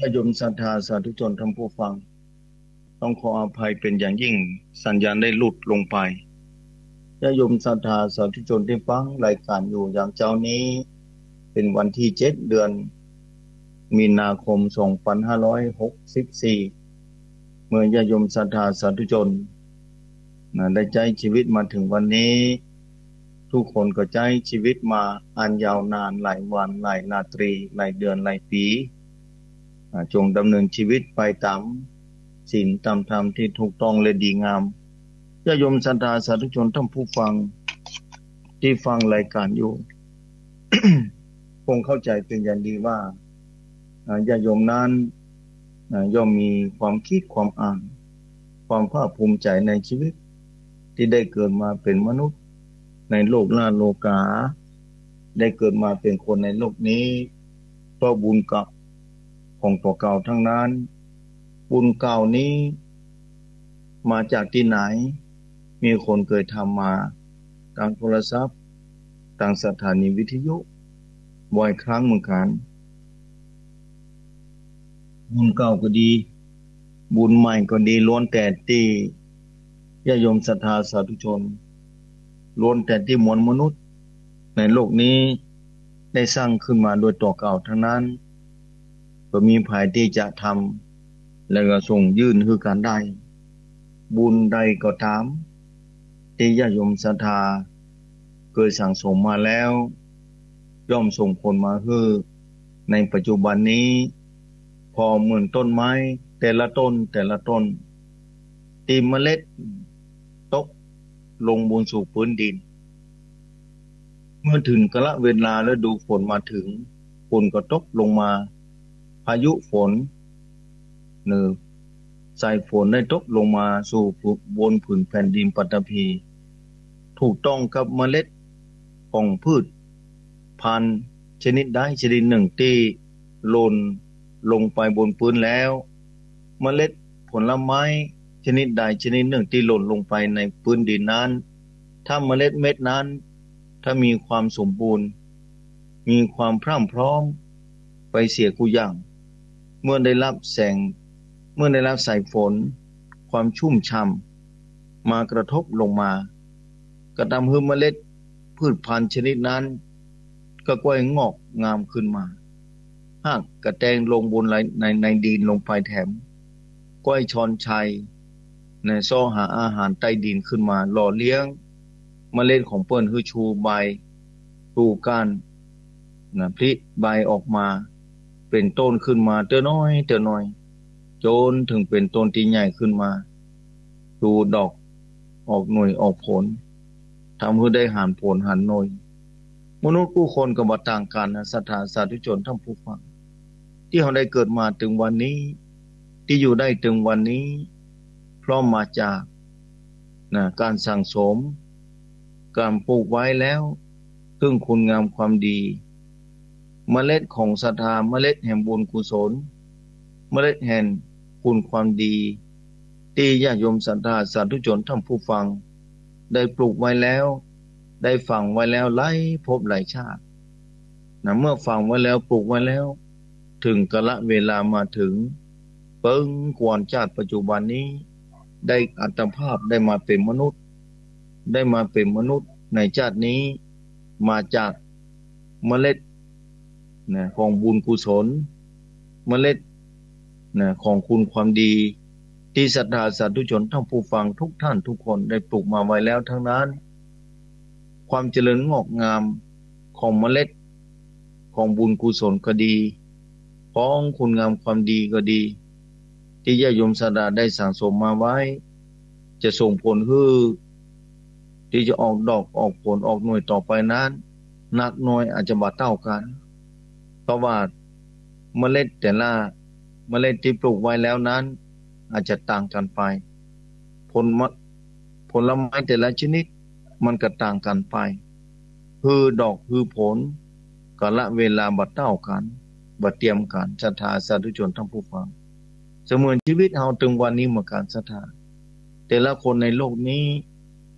ญาโยมศรัทธาสาธุชนทั้งผู้ฟัง ต้องขออภัยเป็นอย่างยิ่งสัญญาณได้หลุดลงไปญาโยมศรัทธาสาธุชนที่ฟังรายการอยู่อย่างเจ้านี้ เป็นวันที่เจ็ดเดือน มีนาคม 2564 เมื่อญาโยมศรัทธาสาธุชนได้ใจชีวิตมาถึงวันนี้ ทุกคนก็ใจชีวิตมาอันยาวนานหลายวันหลายนาตรีหลายเดือนหลายปี จงดำเนินชีวิตไปตามศีลตามธรรมที่ถูกต้องและดีงามญาโยมสันตาสาธุชนท่านผู้ฟังที่ฟังรายการอยู่ คงเข้าใจเป็นอย่างดีว่าญาโยมนั้นย่อมมีความคิดความอ่าน ความภาคภูมิใจในชีวิต ที่ได้เกิดมาเป็นมนุษย์ ในโลกลาโลกา ได้เกิดมาเป็นคนในโลกนี้เพราะบุญกับ ของตัวเก่าทั้งนั้น บุญเก่านี้ มาจากที่ไหน มีคนเคยทำมาทางโทรศัพท์ทางสถานีวิทยุ บ่อยครั้งเหมือนกันบุญเก่าก็ดี บุญใหม่ก็ดีล้วนแต่ที่ญาโยมศรัทธาสาธุชนล้วนแต่ที่มวลมนุษย์ ในโลกนี้ได้สร้างขึ้นมาโดยตัวเก่าทั้งนั้น ก็มีภายที่จะทำแล้วก็ส่งยื่นคือการได้ บุญใดก็ตามที่ญาโยมศรัทธาเกิดสั่งสมมาแล้ว ย่อมส่งผลมาคือในปัจจุบันนี้ พอเหมือนต้นไม้ แต่ละต้นแต่ละต้น ตีเมล็ดตกลงบนสู่พื้นดิน เมื่อถึงกละเวลาแล้วดูฝนมาถึงฝนก็ตกลงมา พายุฝนหนึ่งสายฝนได้ตกลงมาสู่บนผืนแผ่นดินปัตภีถูกต้องกับเมล็ดของพืช พันธุ์ชนิดใดชนิดหนึ่งที่หล่นลงไปบนพื้นแล้ว เมล็ดผลไม้ชนิดใดชนิดหนึ่งที่หล่นลงไปในพื้นดินนั้น ถ้าเมล็ดเม็ดนั้น ถ้ามีความสมบูรณ์ มีความพร่ำพร้อมไปเสียกุอย่าง เมื่อได้รับแสง เมื่อได้รับสายฝน ความชุ่มช่ำมากระทบลงมา กระทำให้เมล็ดพืชพันธุ์ชนิดนั้น ก็กล้วยงอกงามขึ้นมา หากกระแตงลงบนในในดินลงไปแถมกล้วยชอนชัยในซ่อหาอาหารใต้ดินขึ้นมา หล่อเลี้ยงเมล็ดของเปิ้นคือชูใบปลูกกันนะพลิใบออกมา เป็นต้นขึ้นมาเตอน้อยเตอน้อย จนถึงเป็นต้นที่ใหญ่ขึ้นมา ดูดอกออกหน่วยออกผลทำให้ได้หานผลหันหน่วยมนุษย์ผู้คนกับต่างกันนะสัทธาสาธุชนทั้งผู้ฟัง ที่เขาได้เกิดมาถึงวันนี้ ที่อยู่ได้ถึงวันนี้เพราะมาจากนะการสั่งสม การปลูกไว้แล้วซึ่งคุณงามความดี เมล็ดของศรัทธาเมล็ดแห่งบุญกุศล เมล็ดแห่งคุณความดี ที่ญาติโยมศรัทธาสาธุชนท่านผู้ฟัง ได้ปลูกไว้แล้ว ได้ฝังไว้แล้วไล่พบหลายชาตินะเมื่อฝังไว้แล้วปลูกไว้แล้ว ถึงกะละเวลามาถึง เปิ้งกวนชาติปัจจุบันนี้ ได้อัตภาพได้มาเป็นมนุษย์ ได้มาเป็นมนุษย์ในชาตินี้มาจากเมล็ด นะของบุญกุศล เมล็ดนะของคุณความดี ที่ศรัทธาสาธุชนทั้งผู้ฟังทุกท่านทุกคนได้ปลูกมาไว้แล้วทั้งนั้น ความเจริญงอกงามของเมล็ดของบุญกุศลก็ดีของคุณงามความดีก็ดี ที่ญาโยมสดาได้สั่งสมมาไว้ จะส่งผลคือที่จะออกดอกออกผลออกหน่วยต่อไปนั้นนักน้อยอาจจะบาดเต้ากัน เพราะว่าเมล็ดแต่ละเมล็ดที่ปลูกไว้แล้วนั้น อาจจะต่างกันไป ผลผลไม้แต่ละชนิดมันก็ต่างกันไป คือดอกคือผลก็ละเวลาบัดเต้ากันบัดเตรียมกันศรัทธาสาธุชนทั้งผู้ฟังเสมือนชีวิตเราถึงวันนี้มาการศรัทธาแต่ละคนในโลกนี้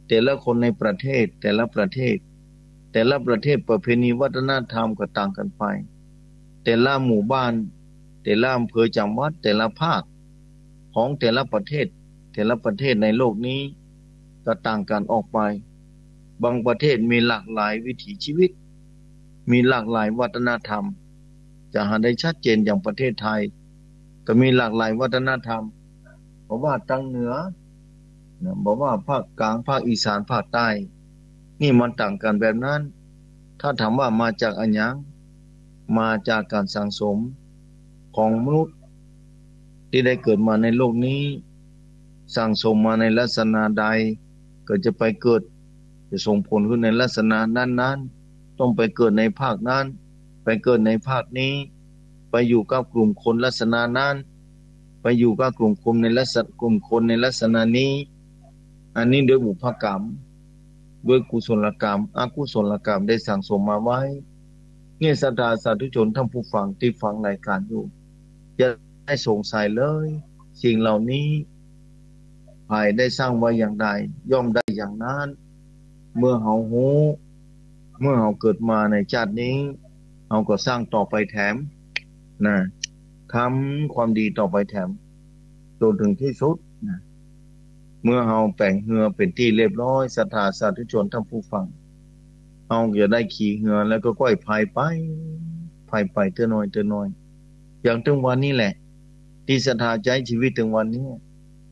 แต่ละคนในประเทศแต่ละประเทศ แต่ละประเทศประเพณีวัฒนธรรมก็ต่างกันไป แต่ละหมู่บ้าน แต่ละอำเภอจังหวัดแต่ละภาคของแต่ละประเทศ แต่ละประเทศในโลกนี้ก็ต่างกันออกไป บางประเทศมีหลากหลายวิถีชีวิต มีหลากหลายวัฒนธรรม จะหาได้ชัดเจนอย่างประเทศไทย ก็มีหลากหลายวัฒนธรรมเพราะว่าตั้งเหนือบอกว่าภาคกลางภาคอีสานภาคใต้ นี่มันต่างกันแบบนั้น ถ้าถามว่ามาจากอันยัง มาจากการสังสมของมนุษย์ ที่ได้เกิดมาในโลกนี้ สั่งสมมาในลักษณะใด ก็จะไปเกิด จะส่งผลขึ้นในลักษณะนั้นๆ ต้องไปเกิดในภาคนั้น ไปเกิดในภาคนี้ ไปอยู่กับกลุ่มคนลักษณะนั้น ไปอยู่กับกลุ่มคนในลักษณะกลุ่มคนในลักษณะนี้ อันนี้ด้วยบุพกรรมด้วยกุศลกรรม อกุศลกรรมได้สั่งสมมาไว้ เนี่ยสัตาสาธุชนท่านผู้ฟังที่ฟังรายการอยู่อย่าได้สงสัยเลย สิ่งเหล่านี้ภายได้สร้างไว้อย่างใดย่อมได้อย่างนั้น เมื่อเฮาหูเมื่อเฮาเกิดมาในชาตินี้เฮาก็สร้างต่อไปแถมนะทำความดีต่อไปแถมจนถึงที่สุดนะเมื่อเฮาแป่งเหือเป็นที่เรียบร้อยสถาสาธุชนท่านผู้ฟัง เอาจะได้ขี่เหือแล้วก็ก้อยพายไปพายไปเตือน้อยเตือน้อย อย่างถึงวันนี้แหละ ที่สถาใจชีวิตถึงวันนี้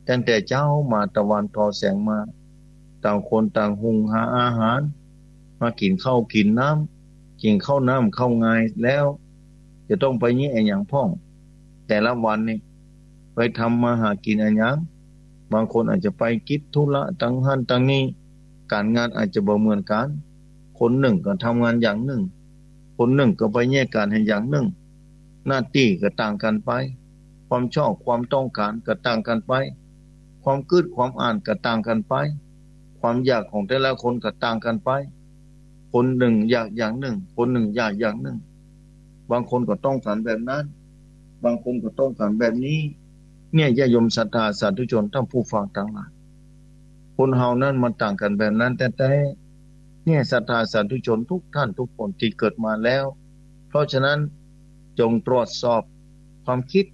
ตั้งแต่เจ้ามาตะวันทอแสงมา ต่างคนต่างหุงหาอาหาร มากินข้าวกินน้ำกินข้าวน้ำข้าวงายแล้ว จะต้องไปนี้ไอ้อย่างพ่อง แต่ละวันนี่ไปทำมาหากินอะไรอย่าง บางคนอาจจะไปกิจธุระตั้งหันตั้งนี้ การงานอาจจะบ่เหมือนกัน คนหนึ่งก็ทำงานอย่างหนึ่ง คนหนึ่งก็ไปแยกการให้อย่างหนึ่ง หน้าที่ก็ต่างกันไป ความชอบความต้องการก็ต่างกันไป ความคืดความอ่านก็ต่างกันไป ความอยากของแต่ละคนก็ต่างกันไป คนหนึ่งอยากอย่างหนึ่ง คนหนึ่งอยากอย่างหนึ่ง บางคนก็ต้องการแบบนั้น บางคนก็ต้องการแบบนี้ เนี่ยญาโยมศรัทธาสาธุชนท่านผู้ฟังต่างหลายคนเฮานั้นมันต่างกันแบบนั้นแต่แต่ เนี่ยศรัทธาสาธุชนทุกท่านทุกคนที่เกิดมาแล้ว เพราะฉะนั้นจงตรวจสอบความคิด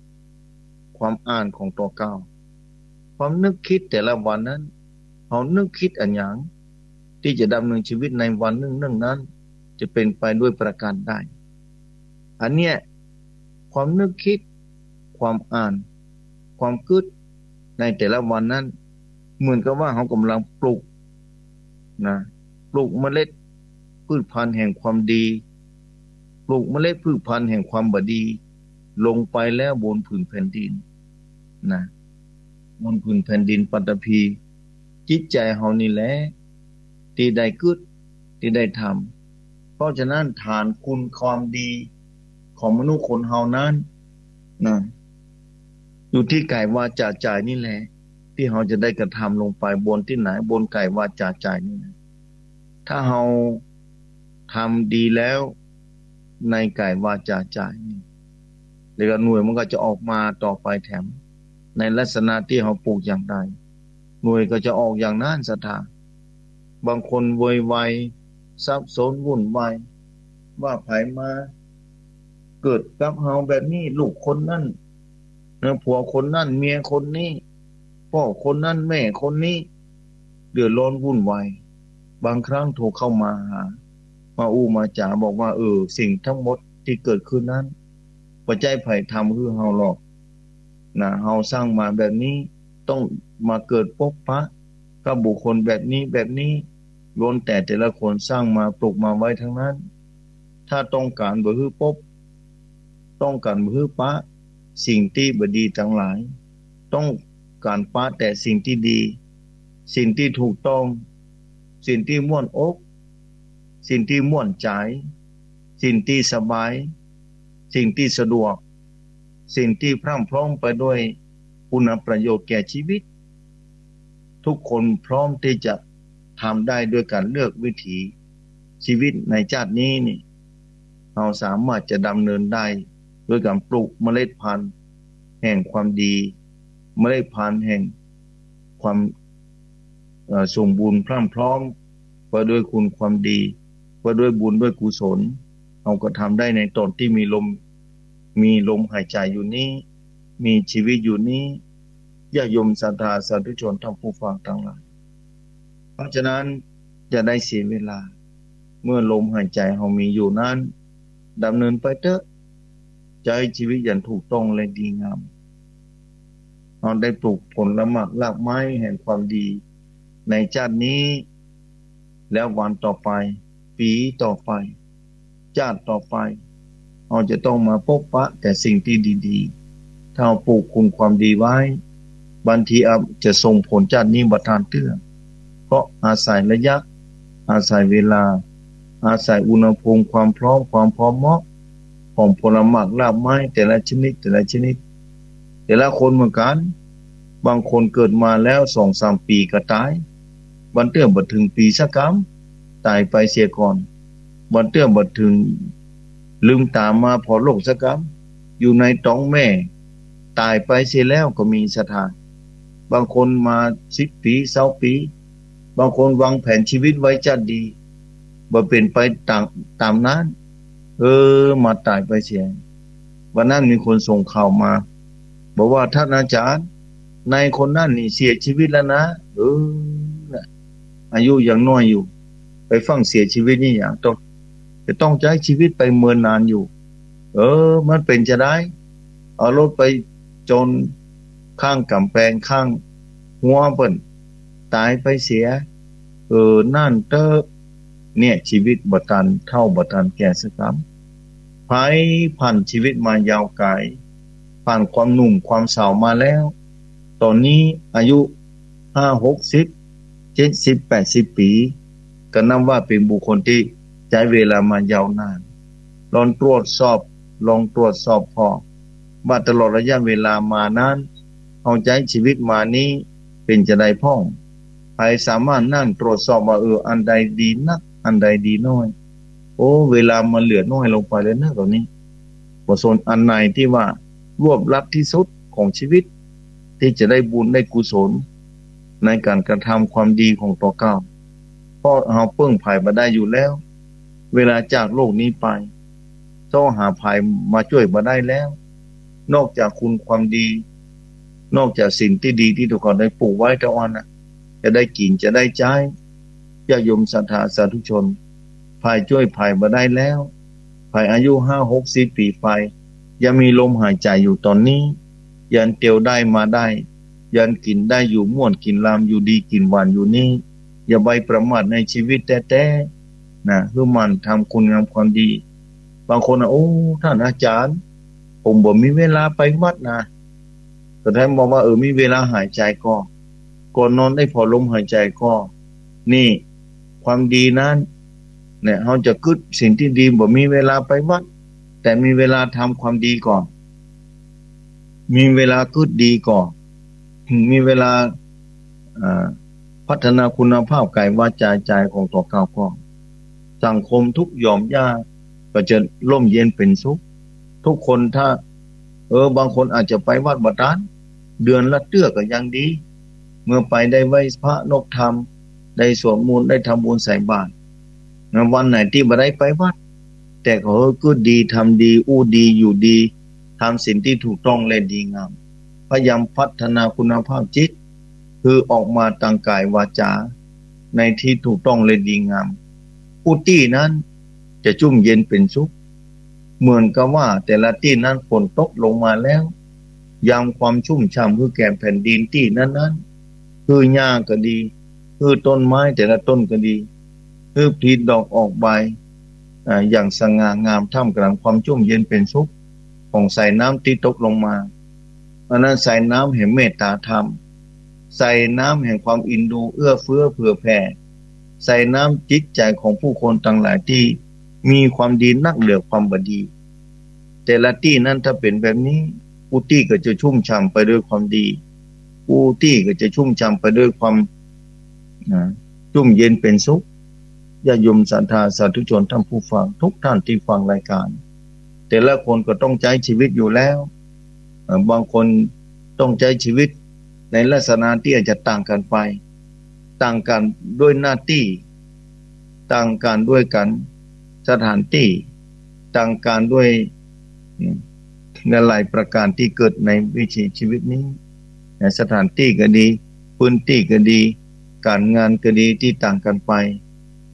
ความอ่านของตัวเก่าความนึกคิดแต่ละวันนั้นเขานึกคิดอันอย่างที่จะดำเนินชีวิตในวันหนึ่งนึ่งนั้น จะเป็นไปด้วยประการได้ อันเนี้ยความนึกคิด ความอ่าน ความคิดในแต่ละวันนั้น เหมือนกับว่าเขากำลังปลูกนะ ปลูกเมล็ดพืชพันธุ์แห่งความดี ปลูกเมล็ดพืชพันธุ์แห่งความบดี ลงไปแล้วบนผืนแผ่นดินนะบนผืนแผ่นดินปัตตภีจิตใจเฮานี่แหละที่ได้กึดที่ได้ทำเพราะฉะนั้นฐานคุณความดีของมนุษย์คนเฮานั้นนะอยู่ที่ไก่วาจาใจนี่แหละ ที่เราจะได้กระทำลงไปบนที่ไหน บนไก่วาจาใจนี่นะ ถ้าเราทำดีแล้วในกายวาจาใจนี่เดี๋ยวหน่วยมันก็จะออกมาต่อไปแถม ในลักษณะที่เราปลูกอย่างใดหน่วยก็จะออกอย่างนั้นสถาบางคนวอยวายซับซอนวุ่นวายว่าไผมา เกิดกับเฮาแบบนี้ลูกคนนั่นเนื้อผัวคนนั่นเมียคนนี้พ่อคนนั่นแม่คนนี้ เดือดร้อนวุ่นวาย บางครั้งโทรเข้ามาหามาอู้มาจ๋าบอกว่า เออ สิ่งทั้งหมดที่เกิดขึ้นนั้น ปัจจัยไผ่ทำคือเฮาหรอกนะเฮาสร้างมาแบบนี้ต้องมาเกิดพบพระกับบุคคลแบบนี้แบบนี้ล้วนแต่แต่ละคนสร้างมาปลูกมาไว้ทั้งนั้น ถ้าต้องการบ่ฮือพบต้องการบ่ฮือปะสิ่งที่บดีทั้งหลาย ต้องการปะแต่สิ่งที่ดี สิ่งที่ถูกต้อง สิ่งที่ม่วนอกสิ่งที่ม่วนใจ สิ่งที่สบาย สิ่งที่สะดวก สิ่งที่พร่ำพร้อมไปด้วยคุณประโยชน์แก่ชีวิต ทุกคนพร้อมที่จะทำได้ด้วยการเลือกวิถีชีวิตในชาตินี้นี่ เราสามารถจะดำเนินได้ด้วยการปลูกเมล็ดพันธุ์ แห่งความดี เมล็ดพันธุ์แห่งความ สมบูรณ์พร่ำพร้อมว่าด้วยคุณความดี ว่าด้วยบุญด้วยกุศลเราก็ทำได้ในตอนที่มีลม มีลมหายใจอยู่นี้ มีชีวิตอยู่นี้ญาโยมศรัทธาสาธุชนทั้งผู้ฟังทั้งหลาย เพราะฉะนั้นจะได้เสียเวลา เมื่อลมหายใจเรามีอยู่นั้นดำเนินไปเถอะใจชีวิตอย่างถูกต้องและดีงามเราได้ปลูกผลละหมากลากไม้แห่งความดี ในชาตินี้ แล้ววันต่อไป ปีต่อไป ชาติต่อไป เราจะต้องมาพบปะ แต่สิ่งที่ดีๆ ถ้าเราปลูกคุณความดีไว้บางทีอาจจะส่งผลจากนี้บัทานเตื้อเพราะอาศัยระยะ อาศัยเวลา อาศัยอุณหภูมิความพร้อมความพร้อมเหมาะของผลไม้ลาบไม้แต่ละชนิดแต่ละชนิด แต่ละคนเหมือนกัน บางคนเกิดมาแล้วสองสามปีก็ตาย บันเตื้อบัดถึงปีสักกรรมตายไปเสียก่อนบันเตื้อบัดถึงลืมตามมาพอโลกสักกรรมอยู่ในท้องแม่ ตายไปเสียแล้วก็มีสถาน บางคนมาสิบปีเศร้าปี บางคนวางแผนชีวิตไว้จัดดีบ่เป็นไปตามตามนั้น เออ มาตายไปเสียวันนั้นมีคนส่งข่าวมา บอกว่าท่านอาจารย์ ในคนนั้นนี่เสียชีวิตแล้วนะ เออ อายุยังน้อยอยู่ ไปฟังเสียชีวิตนี่อย่างต้องจะต้องใช้ชีวิตไปเมือนนานอยู่ เออ มันเป็นจะได้ เอารถไปจนข้างกำแพงข้าง หัวเปิ่นตายไปเสีย เออนั่นเตอเนี่ย ชีวิตบตันเท่าบตันแก่สักครั้งไผ่ผ่านชีวิตมายาวไกลผ่านความหนุ่มความสาวมาแล้ว ตอนนี้อายุห้าหกสิบ เจ็ดสิบแปดสิบปี ก็นับว่าเป็นบุคคลที่ใช้เวลามายาวนาน ลองตรวจสอบลองตรวจสอบพอว่าตลอดระยะเวลามานั้นเอาใจชีวิตมานี้เป็นจะได้พ่องใครสามารถนั่งตรวจสอบว่าเอออันใดดีนัก อันใดดีน้อย โอ้ เวลามันเหลือน้อยลงไปเลยนะตอนนี้บทสนอันไหนที่ว่ารวบรัดที่สุดของชีวิต ที่จะได้บุญได้กุศล ในการกระทำความดีของตัวเก้าเพราะเราเพิ่งภายมาได้อยู่แล้ว เวลาจากโลกนี้ไปต้องหาภายมาช่วยมาได้แล้ว นอกจากคุณความดี นอกจากสิ่งที่ดีที่ทุกคนได้ปลูกไว้ทุกวันนะจะได้กินจะได้ใช้ญาโยมศรัทธาสาธุชนภายช่วยภายมาได้แล้วภายอายุห้าหกสิบปีไปยังมีลมหายใจอยู่ตอนนี้ ยันเตียวได้มาได้ ยันกินได้อยู่ม่วนกินลามอยู่ดีกินหวานอยู่นี่อย่าใบประมาทในชีวิตแต่แต่นะคือมันทำคุณงามความดี บางคนนะโอ้ท่านอาจารย์ ผมบอกมีเวลาไปวัดนะแต่ท่านบอกว่าเออมีเวลาหายใจก็ก่อนนอนได้พอลมหายใจก็ นี่ ความดีนั้นเนี่ยเราจะกึดสิ่งที่ดีบ่มีเวลาไปวัด แต่มีเวลาทำความดีก่อน มีเวลากึดดีก่อน มีเวลาพัฒนาคุณภาพกายวาจาใจของตัวเก่าก็สังคมทุกยอมยากก็จะร่มเย็นเป็นสุข ทุกคนถ้า เออบางคนอาจจะไปวัดบัดานเดือนละเตื้อก็ยังดี เมื่อไปได้ไหวพระนกธรรม ได้สวดมนต์ได้ทำบุญใส่บาตรวันไหนที่มาได้ไปวัด แต่เขาก็ดีทำดี อู้ดีอยู่ดีทำสิ่งที่ถูกต้องและดีงาม พยายามพัฒนาคุณภาพจิต คือออกมาตังกายวาจา ในที่ถูกต้องและดีงาม ผู้ที่นั้นจะชุ่มเย็นเป็นสุข เหมือนกับว่าแต่ละที่นั้นฝนตกลงมาแล้วยามความชุ่มช่ำคือแก่แผ่นดินที่นั้นๆคือหญ้าก็ดี คือต้นไม้แต่ละต้นก็ดี คือผลิดอกออกใบอย่างสง่างามท่ามกลางความชุ่มเย็นเป็นสุขของใส่น้ำที่ตกลงมา อันนั้นใส่น้ำแห่งเมตตาธรรม ใส่น้ำแห่งความอินดูเอื้อเฟื้อเผื่อแผ่ ใส่น้ำจิตใจของผู้คนต่างหลายที่มีความดีนักเหลือความบดี แต่ละที่นั้นถ้าเป็นแบบนี้ผู้ที่ก็จะชุ่มช่ำไปด้วยความดีผู้ที่ก็จะชุ่มช่ำไปด้วยความนะชุ่มเย็นเป็นสุขญาโยมสันทาสาธุชนท่านผู้ฟังทุกท่านที่ฟังรายการ แต่ละคนก็ต้องใช้ชีวิตอยู่แล้ว บางคนต้องใช้ชีวิตในลักษณะที่อาจจะต่างกันไป ต่างกันด้วยหน้าที่ ต่างกันด้วยกันสถานที่ ต่างกันด้วยในหลายประการที่เกิดในวิถีชีวิตนี้ในสถานที่ก็ดีพื้นที่ก็ดี การงานก็ดีที่ต่างกันไป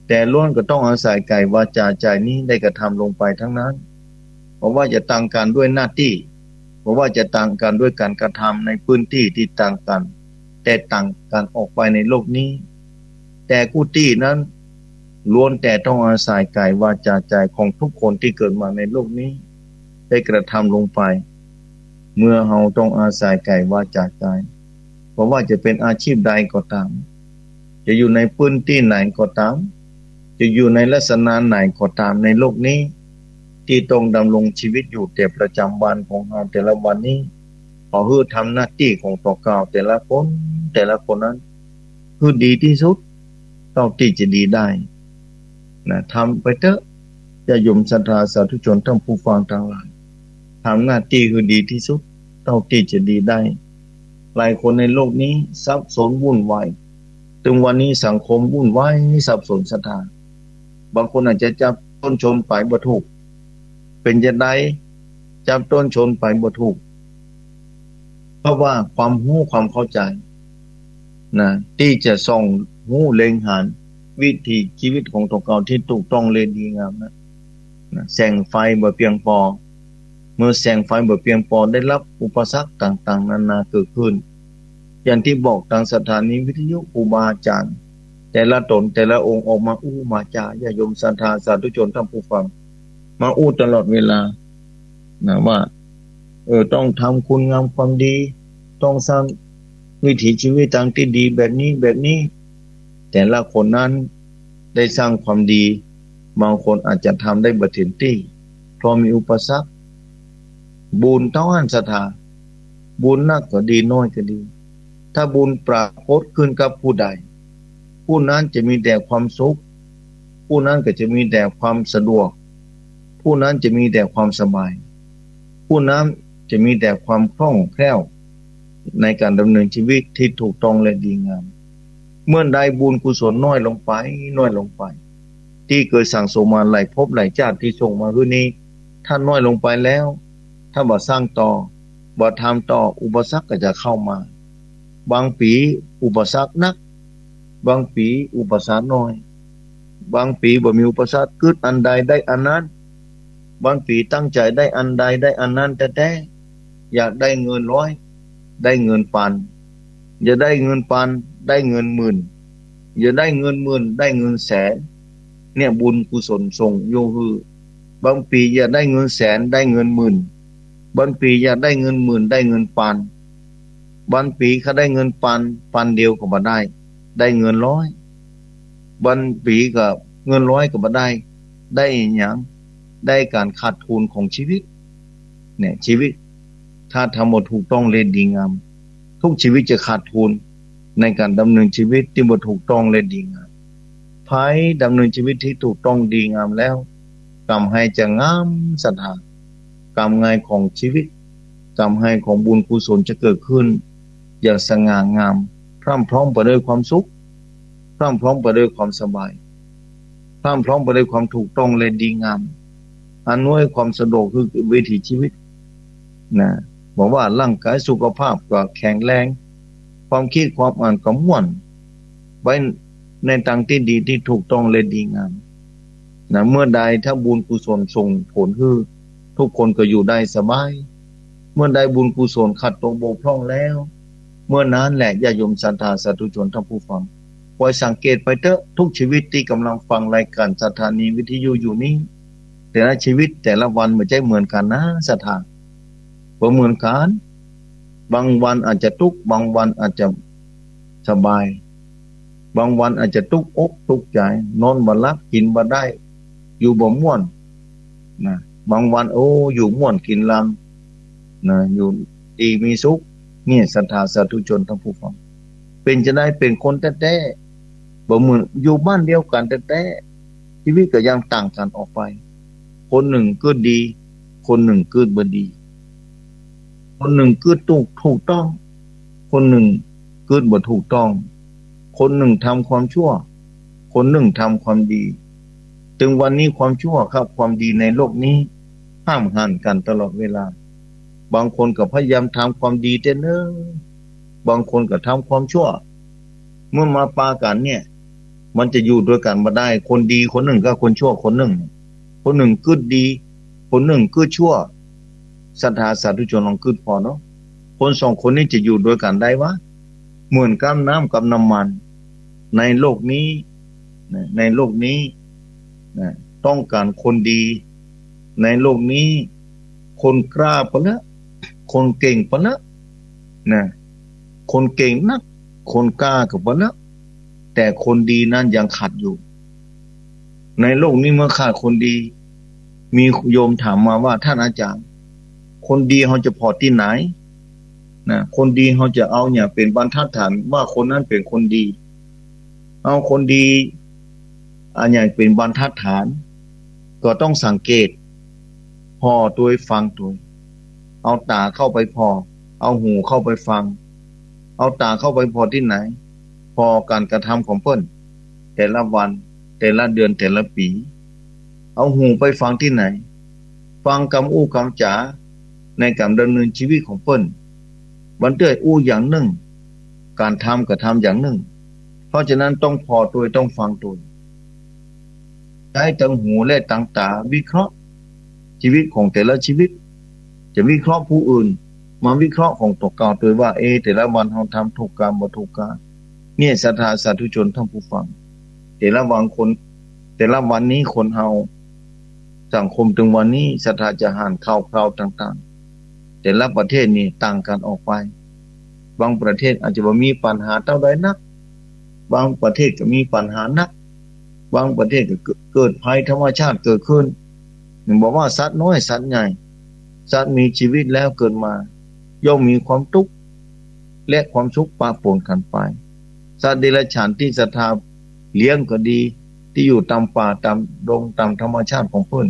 แต่ล้วนก็ต้องอาศัยกายวาจาใจนี้ได้กระทำลงไปทั้งนั้น เพราะว่าจะต่างกันด้วยหน้าที่ ราะว่าจะต่างกันด้วยการกระทำในพื้นที่ที่ต่างกัน แต่ต่างกันออกไปในโลกนี้ แต่กู้ที่นั้นล้วนแต่ต้องอาศัยกายวาจาใจของทุกคนที่เกิดมาในโลกนี้ ได้กระทำลงไป เมื่อเราต้องอาศัยกายวาจาใจเพราะว่าจะเป็นอาชีพใดก็ตาม จะอยู่ในพื้นที่ไหนก็ตาม จะอยู่ในลักษณะไหนก็ตามในโลกนี้ ที่ต้องดำรงชีวิตอยู่แต่ประจำวันของเราแต่ละวันนี้ขอคือทำหน้าที่ของตัวเก่าแต่ละคนแต่ละคนนั้น คือดีที่สุดเท่าที่จะดีได้นะทำไปเถอะจะยมศรัทธาสาธุชนทั้งผู้ฟังทั้งหลายทำหน้าที่คือดีที่สุดเท่าที่จะดีได้ หลายคนในโลกนี้สับสนวุ่นวายถึงวันนี้สังคมวุ่นวายสับสนศรัทธาบางคนอาจจะจับต้นชนไปบ่ถูก เป็นจะได้จับต้นชนไปบ่ถูก เพราะว่าความหู้ความเข้าใจนะที่จะส่องหู้เล็งหันวิถีชีวิตของตัวเก่าที่ถูกต้องเลยดีงามนะนะแสงไฟบ่เพียงพอเมื่อแสงไฟบ่เพียงพอได้รับอุปสรรคต่าง ๆ นานาเกิดขึ้น อย่างที่บอกทางสถานีวิทยุครูบาอาจารย์ แต่ละตนแต่ละองค์ออกมาอู้มาจาญาโยมสันทาสาธุชนท่านผู้ฟัง มาอู้ตลอดเวลานะว่า เออต้องทำคุณงามความดี ต้องสร้างวิถีชีวิตทางที่ดีแบบนี้แบบนี้ แต่ละคนนั้นได้สร้างความดี บางคนอาจจะทำได้บัถึงที่เพราะมีอุปสรรคบุญต้องอันศรัทธาบุญนักก็ดีน้อยก็ดี ถ้าบุญปรากฏขึ้นกับผู้ใด ผู้นั้นจะมีแต่ความสุข ผู้นั้นก็จะมีแต่ความสะดวก ผู้นั้นจะมีแต่ความสบาย ผู้นั้นจะมีแต่ความคล่องแคล่ว ในการดำเนินชีวิตที่ถูกต้องและดีงาม เมื่อใดบุญกุศลน้อยลงไป น้อยลงไป ที่เกิดสั่งสมมาหลายภพหลายชาติที่ส่งมาคือนี้ ถ้าน้อยลงไปแล้ว ถ้าบ่สร้างต่อบ่ทำต่ออุปสรรคก็จะเข้ามา บางปีอุปสรรคนัก บางปีอุปสรรคน้อย บางปีบ่มีอุปสรรคเกิดอันใดได้อันนั้น บางปีตั้งใจได้อันใดได้อันนั้นแต่แต่อยากได้เงินร้อย ได้เงินปันอย่าได้เงินปันได้เงินหมื่นอย่าได้เงินหมื่นได้เงินแสน เนี่ยบุญกุศลส่งโยคือบางปีอย่าได้เงินแสนได้เงินหมื่นบางปีอย่าได้เงินหมื่นได้เงินปานบางปีเขาได้เงินปันปันเดียวก็มาได้ ได้เงินร้อยบางปีกับเงินร้อยก็มาได้ ได้อย่าง ได้การขาดทุนของชีวิต เนี่ย ชีวิต ถ้าทำหมดถูกต้องเล่นดีงาม ทุกชีวิตจะขาดทุนในการดำเนินชีวิตที่บ่ถูกต้องและดีงามภายดำเนินชีวิตที่ถูกต้องดีงามแล้วกรรมให้จะงามสถานกรรมง่ายของชีวิตกรรมให้ของบุญกุศลจะเกิดขึ้น อย่างสง่างาม พร่ำพร้อมไปด้วยความสุข พร่ำพร้อมไปด้วยความสบาย พร่ำพร้อมไปด้วยความถูกต้องและดีงาม อนวยความสะดวกคือวิถีชีวิตนะบอกว่าร่างกายสุขภาพก็แข็งแรง ความคิดความอ่านก็ม่วน ไว้ในทางที่ดีที่ถูกต้องเลยดีงามนะเมื่อใดถ้าบุญกุศลส่งผลคือทุกคนก็อยู่ได้สบาย เมื่อใดบุญกุศลขัดตรงบกพร่องแล้ว เมื่อนั้นแหละญาโยมสันทาสาธุชนท่านผู้ฟังคอยสังเกตไปเถอะทุกชีวิตที่กำลังฟังรายการสถานีวิทยุอยู่นี้ แต่ละชีวิตแต่ละวันม่ใช่เหมือนกันนะสถานบ่เหมือนกัน บางวันอาจจะทุกบางวันอาจจะสบาย บางวันอาจจะทุกอกทุกใจนอนบ่หลับกินบ่ได้ อยู่บ่ม่วนนะบางวัน โอ้ อยู่ม่วนกินลำนะอยู่ดีมีสุขนี่ยศรัทธาสาธุชนทั้งผู้ฟังเป็นจะได้เป็นคนแท้ๆบ่เหมือนอยู่บ้านเดียวกันแท้ๆชีวิตก็ยังต่างกันออกไป คนหนึ่งก็ดี คนหนึ่งก็บดี คนหนึ่งกิดถูกถูกต้อง คนหนึ่งกิดบ่ถูกต้อง คนหนึ่งทำความชั่ว คนหนึ่งทำความดี ถึงวันนี้ความชั่วครับ ความดีในโลกนี้ห้ามหันกันตลอดเวลา บางคนก็พยายามทำความดีแต่เนิ่บางคนก็ทำความชั่ว เมื่อมาปากันเนี่ย มันจะอยู่ด้วยกันมาได้ คนดีคนหนึ่งก็คนชั่วคนหนึ่ง คนหนึ่งกึดดี คนหนึ่งกึดชั่วศรัทธาสาธุชนลองกึดพอเนาะคนสองคนนี้จะอยู่ด้วยกันได้วะเหมือนกับน้ำกับน้ำมัน ในโลกนี้ในโลกนี้ต้องการคนดี ในโลกนี้ คนกล้าปะละคนเก่งปะละนะคนเก่งนัก คนกล้ากับปะละแต่คนดีนั้นยังขาดอยู่ ในโลกนี้เมื่อขาดคนดี มีโยมถามมาว่าท่านอาจารย์ คนดีเขาจะพอที่ไหนนะคนดีเขาจะเอาเนี่ย เป็นบรรทัดฐานว่าคนนั้นเป็นคนดี เอาคนดีอันอย่างเป็นบรรทัดฐาน ก็ต้องสังเกต พอตัวฟังตัวเอาตาเข้าไปพอ เอาหูเข้าไปฟัง เอาตาเข้าไปพอที่ไหน พอการกระทำของเพิ่นแต่ละวัน แต่ละเดือนแต่ละปี เอาหูไปฟังที่ไหน ฟังคำอู้คำจ๋าในการดำเนินชีวิตของเพิ่นบันเตยอู้อย่างหนึ่ง การทำก็ทำอย่างหนึ่ง เพราะฉะนั้นต้องพอตัวต้องฟังตัวใช้ตังหูและตังตาวิเคราะห์ ชีวิตของแต่ละชีวิต จะวิเคราะห์ผู้อื่น มาวิเคราะห์ของตัวเก่าตัวว่าเอ แต่ละวันเราทำถูกการบ่ถูกการเนี่ยศรัทธาสาธุชนท่านผู้ฟัง แต่ละวันคน แต่ละวันนี้คนเฮาสังคมถึงวันนี้ศรัทธาจะหานข่าวคราวต่าง ๆ แต่ละประเทศนี่ต่างกันออกไป บางประเทศอาจจะมีปัญหาเท่าใดนัก บางประเทศก็มีปัญหานัก บางประเทศก็เกิดภัยธรรมชาติเกิดขึ้นหนึ่งบอกว่าสัตว์น้อยสัตว์ใหญ่สัตว์มีชีวิตแล้วเกิดมา ย่อมมีความทุกข์และความสุขปะปนกันไปสัตว์เดรัจฉานที่ศรัทธา เลี้ยงก็ดี ที่อยู่ตามป่าตามดงตามธรรมชาติของเพื่อน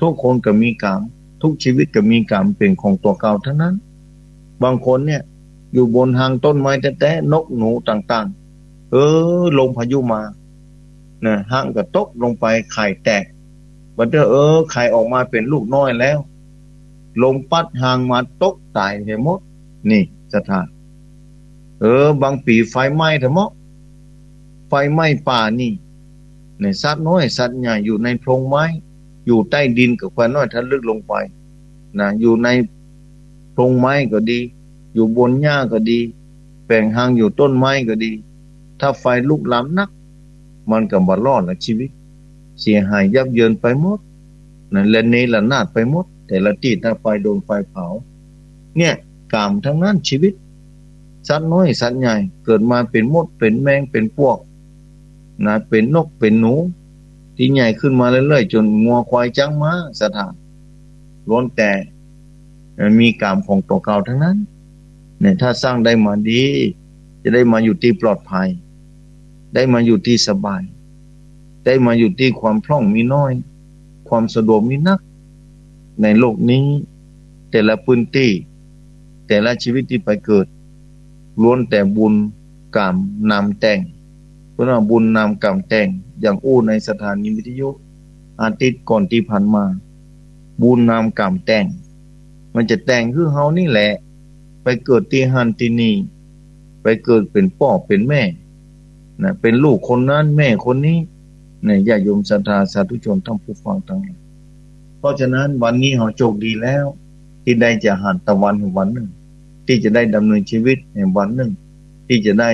ทุกคนก็มีกรรมทุกชีวิตก็มีกรรมเป็นของตัวเก่าทั้งนั้น บางคนเนี่ย อยู่บนหางต้นไม้แต่นกหนูต่างๆ เออ ลงพายุมานะหางก็ตกลงไปไข่แตกบัดเดอเออไข่ออกมาเป็นลูกน้อยแล้วลมปัดหางมาตกตายเหมด นี่สถาน เออ บางปีไฟไหม้ทั้งหมด ไฟไหม้ป่านี่ในสัตว์น้อยสัตว์ใหญ่อยู่ในโพรงไม้ อยู่ใต้ดินกับควายน้อยถ้าลึกลงไปนะอยู่ในโพรงไม้ก็ดี อยู่บนหญ้าก็ดีแปลงหางอยู่ต้นไม้ก็ดี ถ้าไฟลุกลามนัก มันก็บ่รอดละชีวิต เสียหายยับเยินไปหมดนะและเนละนาดไปหมด แต่ละที่ถ้าไฟโดนไฟเผา เนี่ยกามทั้งนั้นชีวิตสัตว์น้อยสัตว์ใหญ่เกิดมาเป็นมดเป็นแมงเป็นพวก นะเป็นนกเป็นหนู ที่ใหญ่ขึ้นมาเรื่อยๆจนงัวควายจังมาสถานล้วนแต่มีกรรมของตัวเก่าทั้งนั้น เนี่ยถ้าสร้างได้มาดี จะได้มาอยู่ที่ปลอดภัย ได้มาอยู่ที่สบาย ได้มาอยู่ที่ความพร่องมีน้อย ความสะดวกมีนัก ในโลกนี้ แต่ละพื้นที่ แต่ละชีวิตที่ไปเกิดล้วนแต่บุญกรรมนำแต่ง เพราะว่าบุญนำกรรมแต่งอย่างอู้ในสถานีวิทยุอาทิตย์ก่อนที่ผ่านมา บุญนำกรรมแต่ง มันจะแต่งคือเฮานี่แหละ ไปเกิดที่ฮันที่นี่ไปเกิดเป็นพ่อเป็นแม่นะเป็นลูกคนนั้นแม่คนนี้เนี่ยญาโยมศรัทธาสาธุชนทั้งผู้ฟังทั้งหลายเพราะฉะนั้นวันนี้เราโชคดีแล้ว ที่ได้จะหันตะวันวันหนึ่ง ที่จะได้ดำเนินชีวิตในวันหนึ่ง ที่จะได้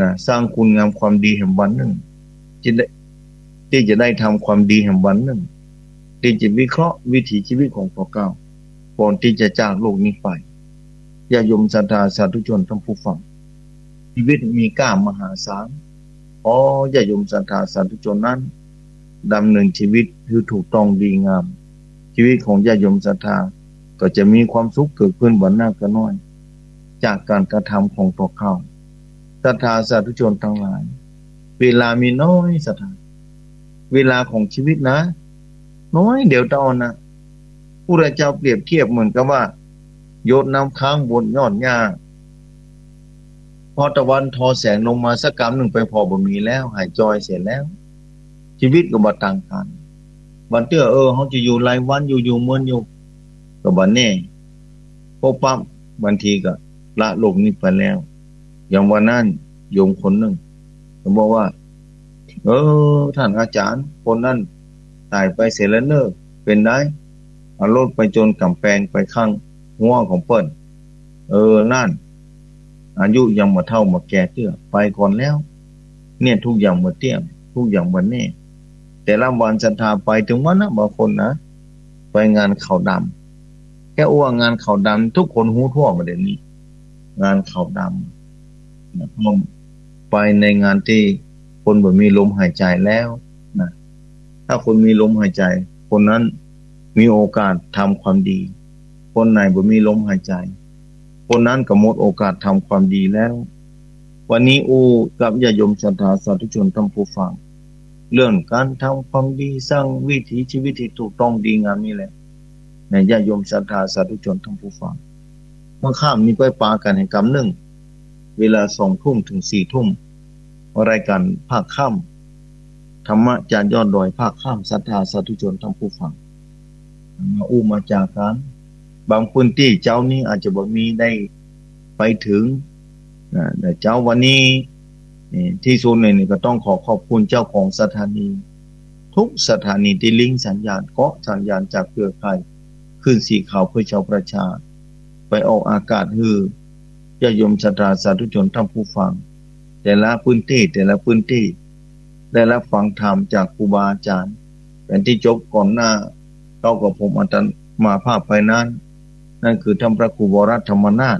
นะสร้างคุณงามความดีแห่งวันหนึ่งที่ได้ที่จะได้ทำความดีแห่งวันหนึ่งที่จะวิเคราะห์วิถีชีวิตของพระเก้าก่อนที่จะจากโลกนี้ไปญาโยมศรัทธาสาธุชนทั้งผู้ฟังชีวิตมีก้ามหาศาลอ๋อญาโยมศรัทธาสาธุชนนั้นดำเนินชีวิตคือถูกต้องดีงาม ชีวิตของญาโยมศรัทธาก็จะมีความสุขเกิดขึ้นวันหน้าก็น้อย จากการกระทำของตัวเขา ศรัทธาสาธุชนทั้งหลาย เวลามีน้อยสถานเวลาของชีวิตนะ น้อยเดี๋ยวตอนนะผู้ราเจ้าเปรียบเทียบเหมือนกับว่าโยนน้ำค้างบนยอดหญ้าพอตะวันทอแสงลงมาสักกำหนึ่งไปพอบ่มีแล้ว หายจอยเสร็จแล้ว ชีวิตก็บ่ต่างกันบันเตื้อเออเขาจะอยู่รายวันอยู่อยู่เมื่ออยู่ก็บ่แน่พบปั๊บบางทีก็ละลกนี้ไปแล้ว อย่างวันนั้นโยมคนหนึ่งเขาบอกว่า เออ ท่านอาจารย์ คนนั้นตายไปเสียแล้วเนอเป็นได้เอารถไปจนกำแพงไปข้างหัวของเปิ้นเออ นั่น อายุยังมาเท่ามาแก่เตื้อไปก่อนแล้ว เนี่ยทุกอย่างหมดเตี้ยม ทุกอย่างหมดแน่ แต่ละวันจันทาไปถึงวันนะบางคนนะ ไปงานเขาดำแค่อ้วงงานเขาดำทุกคนหูทั่วประเด็นนี้ งานเขาดำ นะไปในงานที่คนแบบมีลมหายใจแล้วนะถ้าคนมีลมหายใจ คนนั้นมีโอกาสทำความดี คนไหนบ่มีลมหายใจ คนนั้นก็หมดโอกาสทำความดีแล้ว วันนี้อูกับญาโยมศรัทาสาธุชนทั้งผู้ฟัง เรื่องการทำความดีสร้างวิถีชีวิตที่ถูกต้องดีงามนี่แหละในญาโยมศรัทาสาธุชนทั้งผู้ฟังเมื่อข้ามนี้ไปปากันแห่งกรรมหนึ่ง เวลาสองทุ่มถึงสี่ทุ่มรายการภาคข้ามธรรมะจารยอดดอยภาคข้ามศรัทธาสาธุชนทั้งผู้ฟังมาอู้มาจากการบางพื้นที่เจ้านี้อาจจะบ่มีได้ไปถึงแต่เจ้าวันนี้ที่สุดเนี่ก็ต้องขอขอบคุณเจ้าของสถานี ทุกสถานีที่ลิงสัญญาณเกาะสัญญาณจากเครือข่ายขึ้นสีขาวเพื่อชาวประชา ไปออกอากาศฮือ ญาโยมสตราสาธุชนท่านผู้ฟัง แต่ละพื้นที่แต่ละพื้นที่ ได้รับฟังธรรมจากครูบาอาจารย์เป็นที่จบก่อนหน้าเก้ากับผมอาจารย์มาภาพไปนั้น นั่นคือท่านพระครูบรธรรมนาถ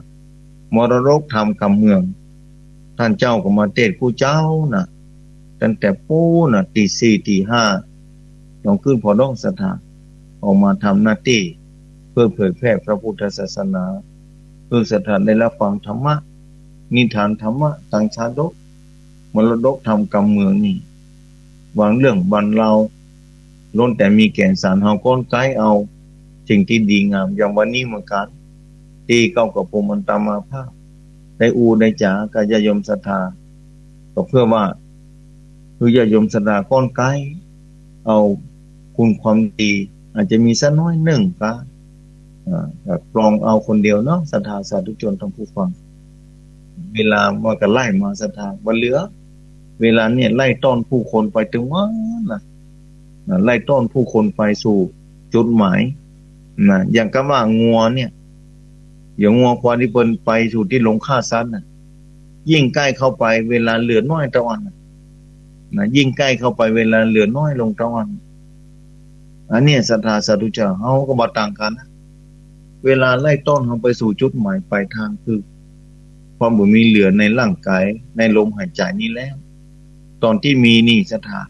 มรรกธรรมคำเมือง ท่านเจ้าก็มาเทศผู้เจ้านะตั้งแต่ปูนะตีสี่ตีห้าต้องขึ้นพอน้องสถานออกมาทำหน้าที่ เพื่อเผยแพร่พระพุทธศาสนา เพื่อสถานได้รับฟังธรรมะ นิทานธรรมะต่างชาดกมรดกทำกรรมเมืองนี่วางเรื่องบันเราล้นแต่มีแก่นสารเฮาก้นไกเอาสิ่งที่ดีงาม อย่างวันนี้เหมือนกันตีเก้ากับผมมันตามมาภาพได้อูได้จ๋ากายยมศรัทธาก็เพื่อว่าคือยยมศรัทธาก้อนไกเอาคุณความดี อาจจะมีสักน้อยหนึ่งก็ ปลองเอาคนเดียวเนาะศรัทธาสาธุชนทั้งผู้ฟัง เวลาว่ากันไล่มาศรัทธาวันเหลือ เวลาเนี่ยไล่ต้อนผู้คนไปถึงว่านะไล่ต้อนผู้คนไปสู่จุดหมายนะอย่างก็ว่างัวเนี่ย อย่างงัวควายที่เปินไปสู่ที่หลงฆ่าซัดน่ะยิ่งใกล้เข้าไปเวลาเหลือน้อยตะวันนะยิ่งใกล้เข้าไปเวลาเหลือน้อยลงตะวันอันนี้ศรัทธาสาธุเจ้าเขาก็บาต่างกันนะ เวลาไล่ต้นเขาไปสู่จุดหมายปลายทางคือ ความบุมีเหลือในร่างกายในลมหายใจนี้แล้ว ตอนที่มีนี่ศรัทธา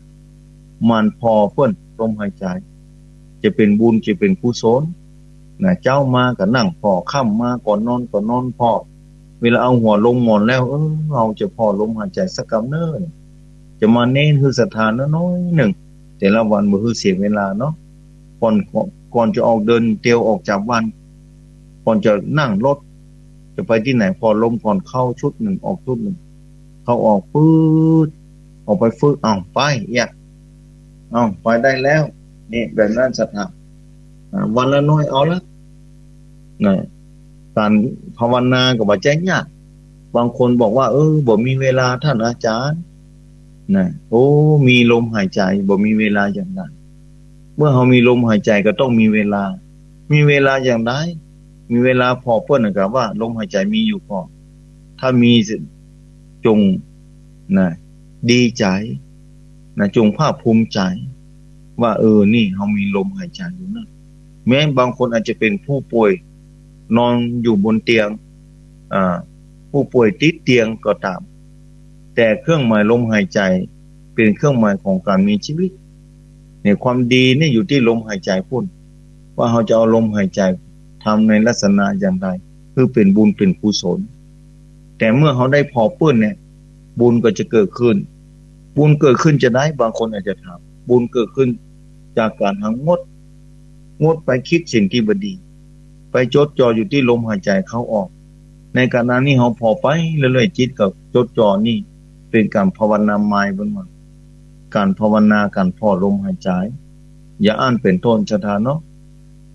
มันพอเพื่อนลมหายใจ จะเป็นบุญจะเป็นกุศลนะเจ้ามาก็นั่งพอค่ำมมาก่อนนอนก่อนนอนพอเวลาเอาหัวลงหมอนแล้ว เออเราจะพอลมหายใจสักกำเนินจะมาเน้นคือสถานน้อยหนึ่ง แต่ละวันมือคือเสียเวลาเนาะก่อนก่อนจะออกเดินเตียวออกจากวัน อนจะนั่งรถ จะไปที่ไหนพอลมผ่อนเข้าชุดหนึ่งออกชุดหนึ่งเขาออกปื๊ดออกไปฟื้นเอาไปอียเอาไปได้แล้ว นี่แบบนั้นสถานวันละน้อยเอาละนะการภาวนากับว่าแจ้งยากบางคนบอกว่า เออบ่มีเวลาท่านอาจารย์นะโอ้ มีลมหายใจบ่มีเวลาอย่างนั้นเมื่อเขามีลมหายใจก็ต้องมีเวลา มีเวลาอย่างไร มีเวลาพอเพื่อนกับว่า ลมหายใจมีอยู่พอ ถ้ามีจงนะดีใจนะจงภาคภูมิใจ ว่าเออนี่เขามีลมหายใจอยู่นะแม้บางคนอาจจะเป็นผู้ป่วย นอนอยู่บนเตียงผู้ป่วยติดเตียงก็ตาม แต่เครื่องหมายลมหายใจ เป็นเครื่องหมายของการมีชีวิตเนี่ยความดีนี่อยู่ที่ลมหายใจพุ่นว่าเขาจะเอาลมหายใจ ทำในลักษณะอย่างไรคือเป็นบุญเป็นกุศล แต่เมื่อเขาได้พอเปื้นเนี่ย บุญก็จะเกิดขึ้น บุญเกิดขึ้นจะได้บางคนอาจจะถามบุญเกิดขึ้นจากการทั้งงด งดไปคิดสิ่งที่บดี ไปจดจ่ออยู่ที่ลมหายใจเขาออก ในขณะนี้เขาพอไปเรื่อยๆจิตกับจดจ่อนี่ เป็นการภาวนาไม้บนมาการภาวนาการพอลมหายใจ อย่าอ่านเป็นโทนสถาเนาะ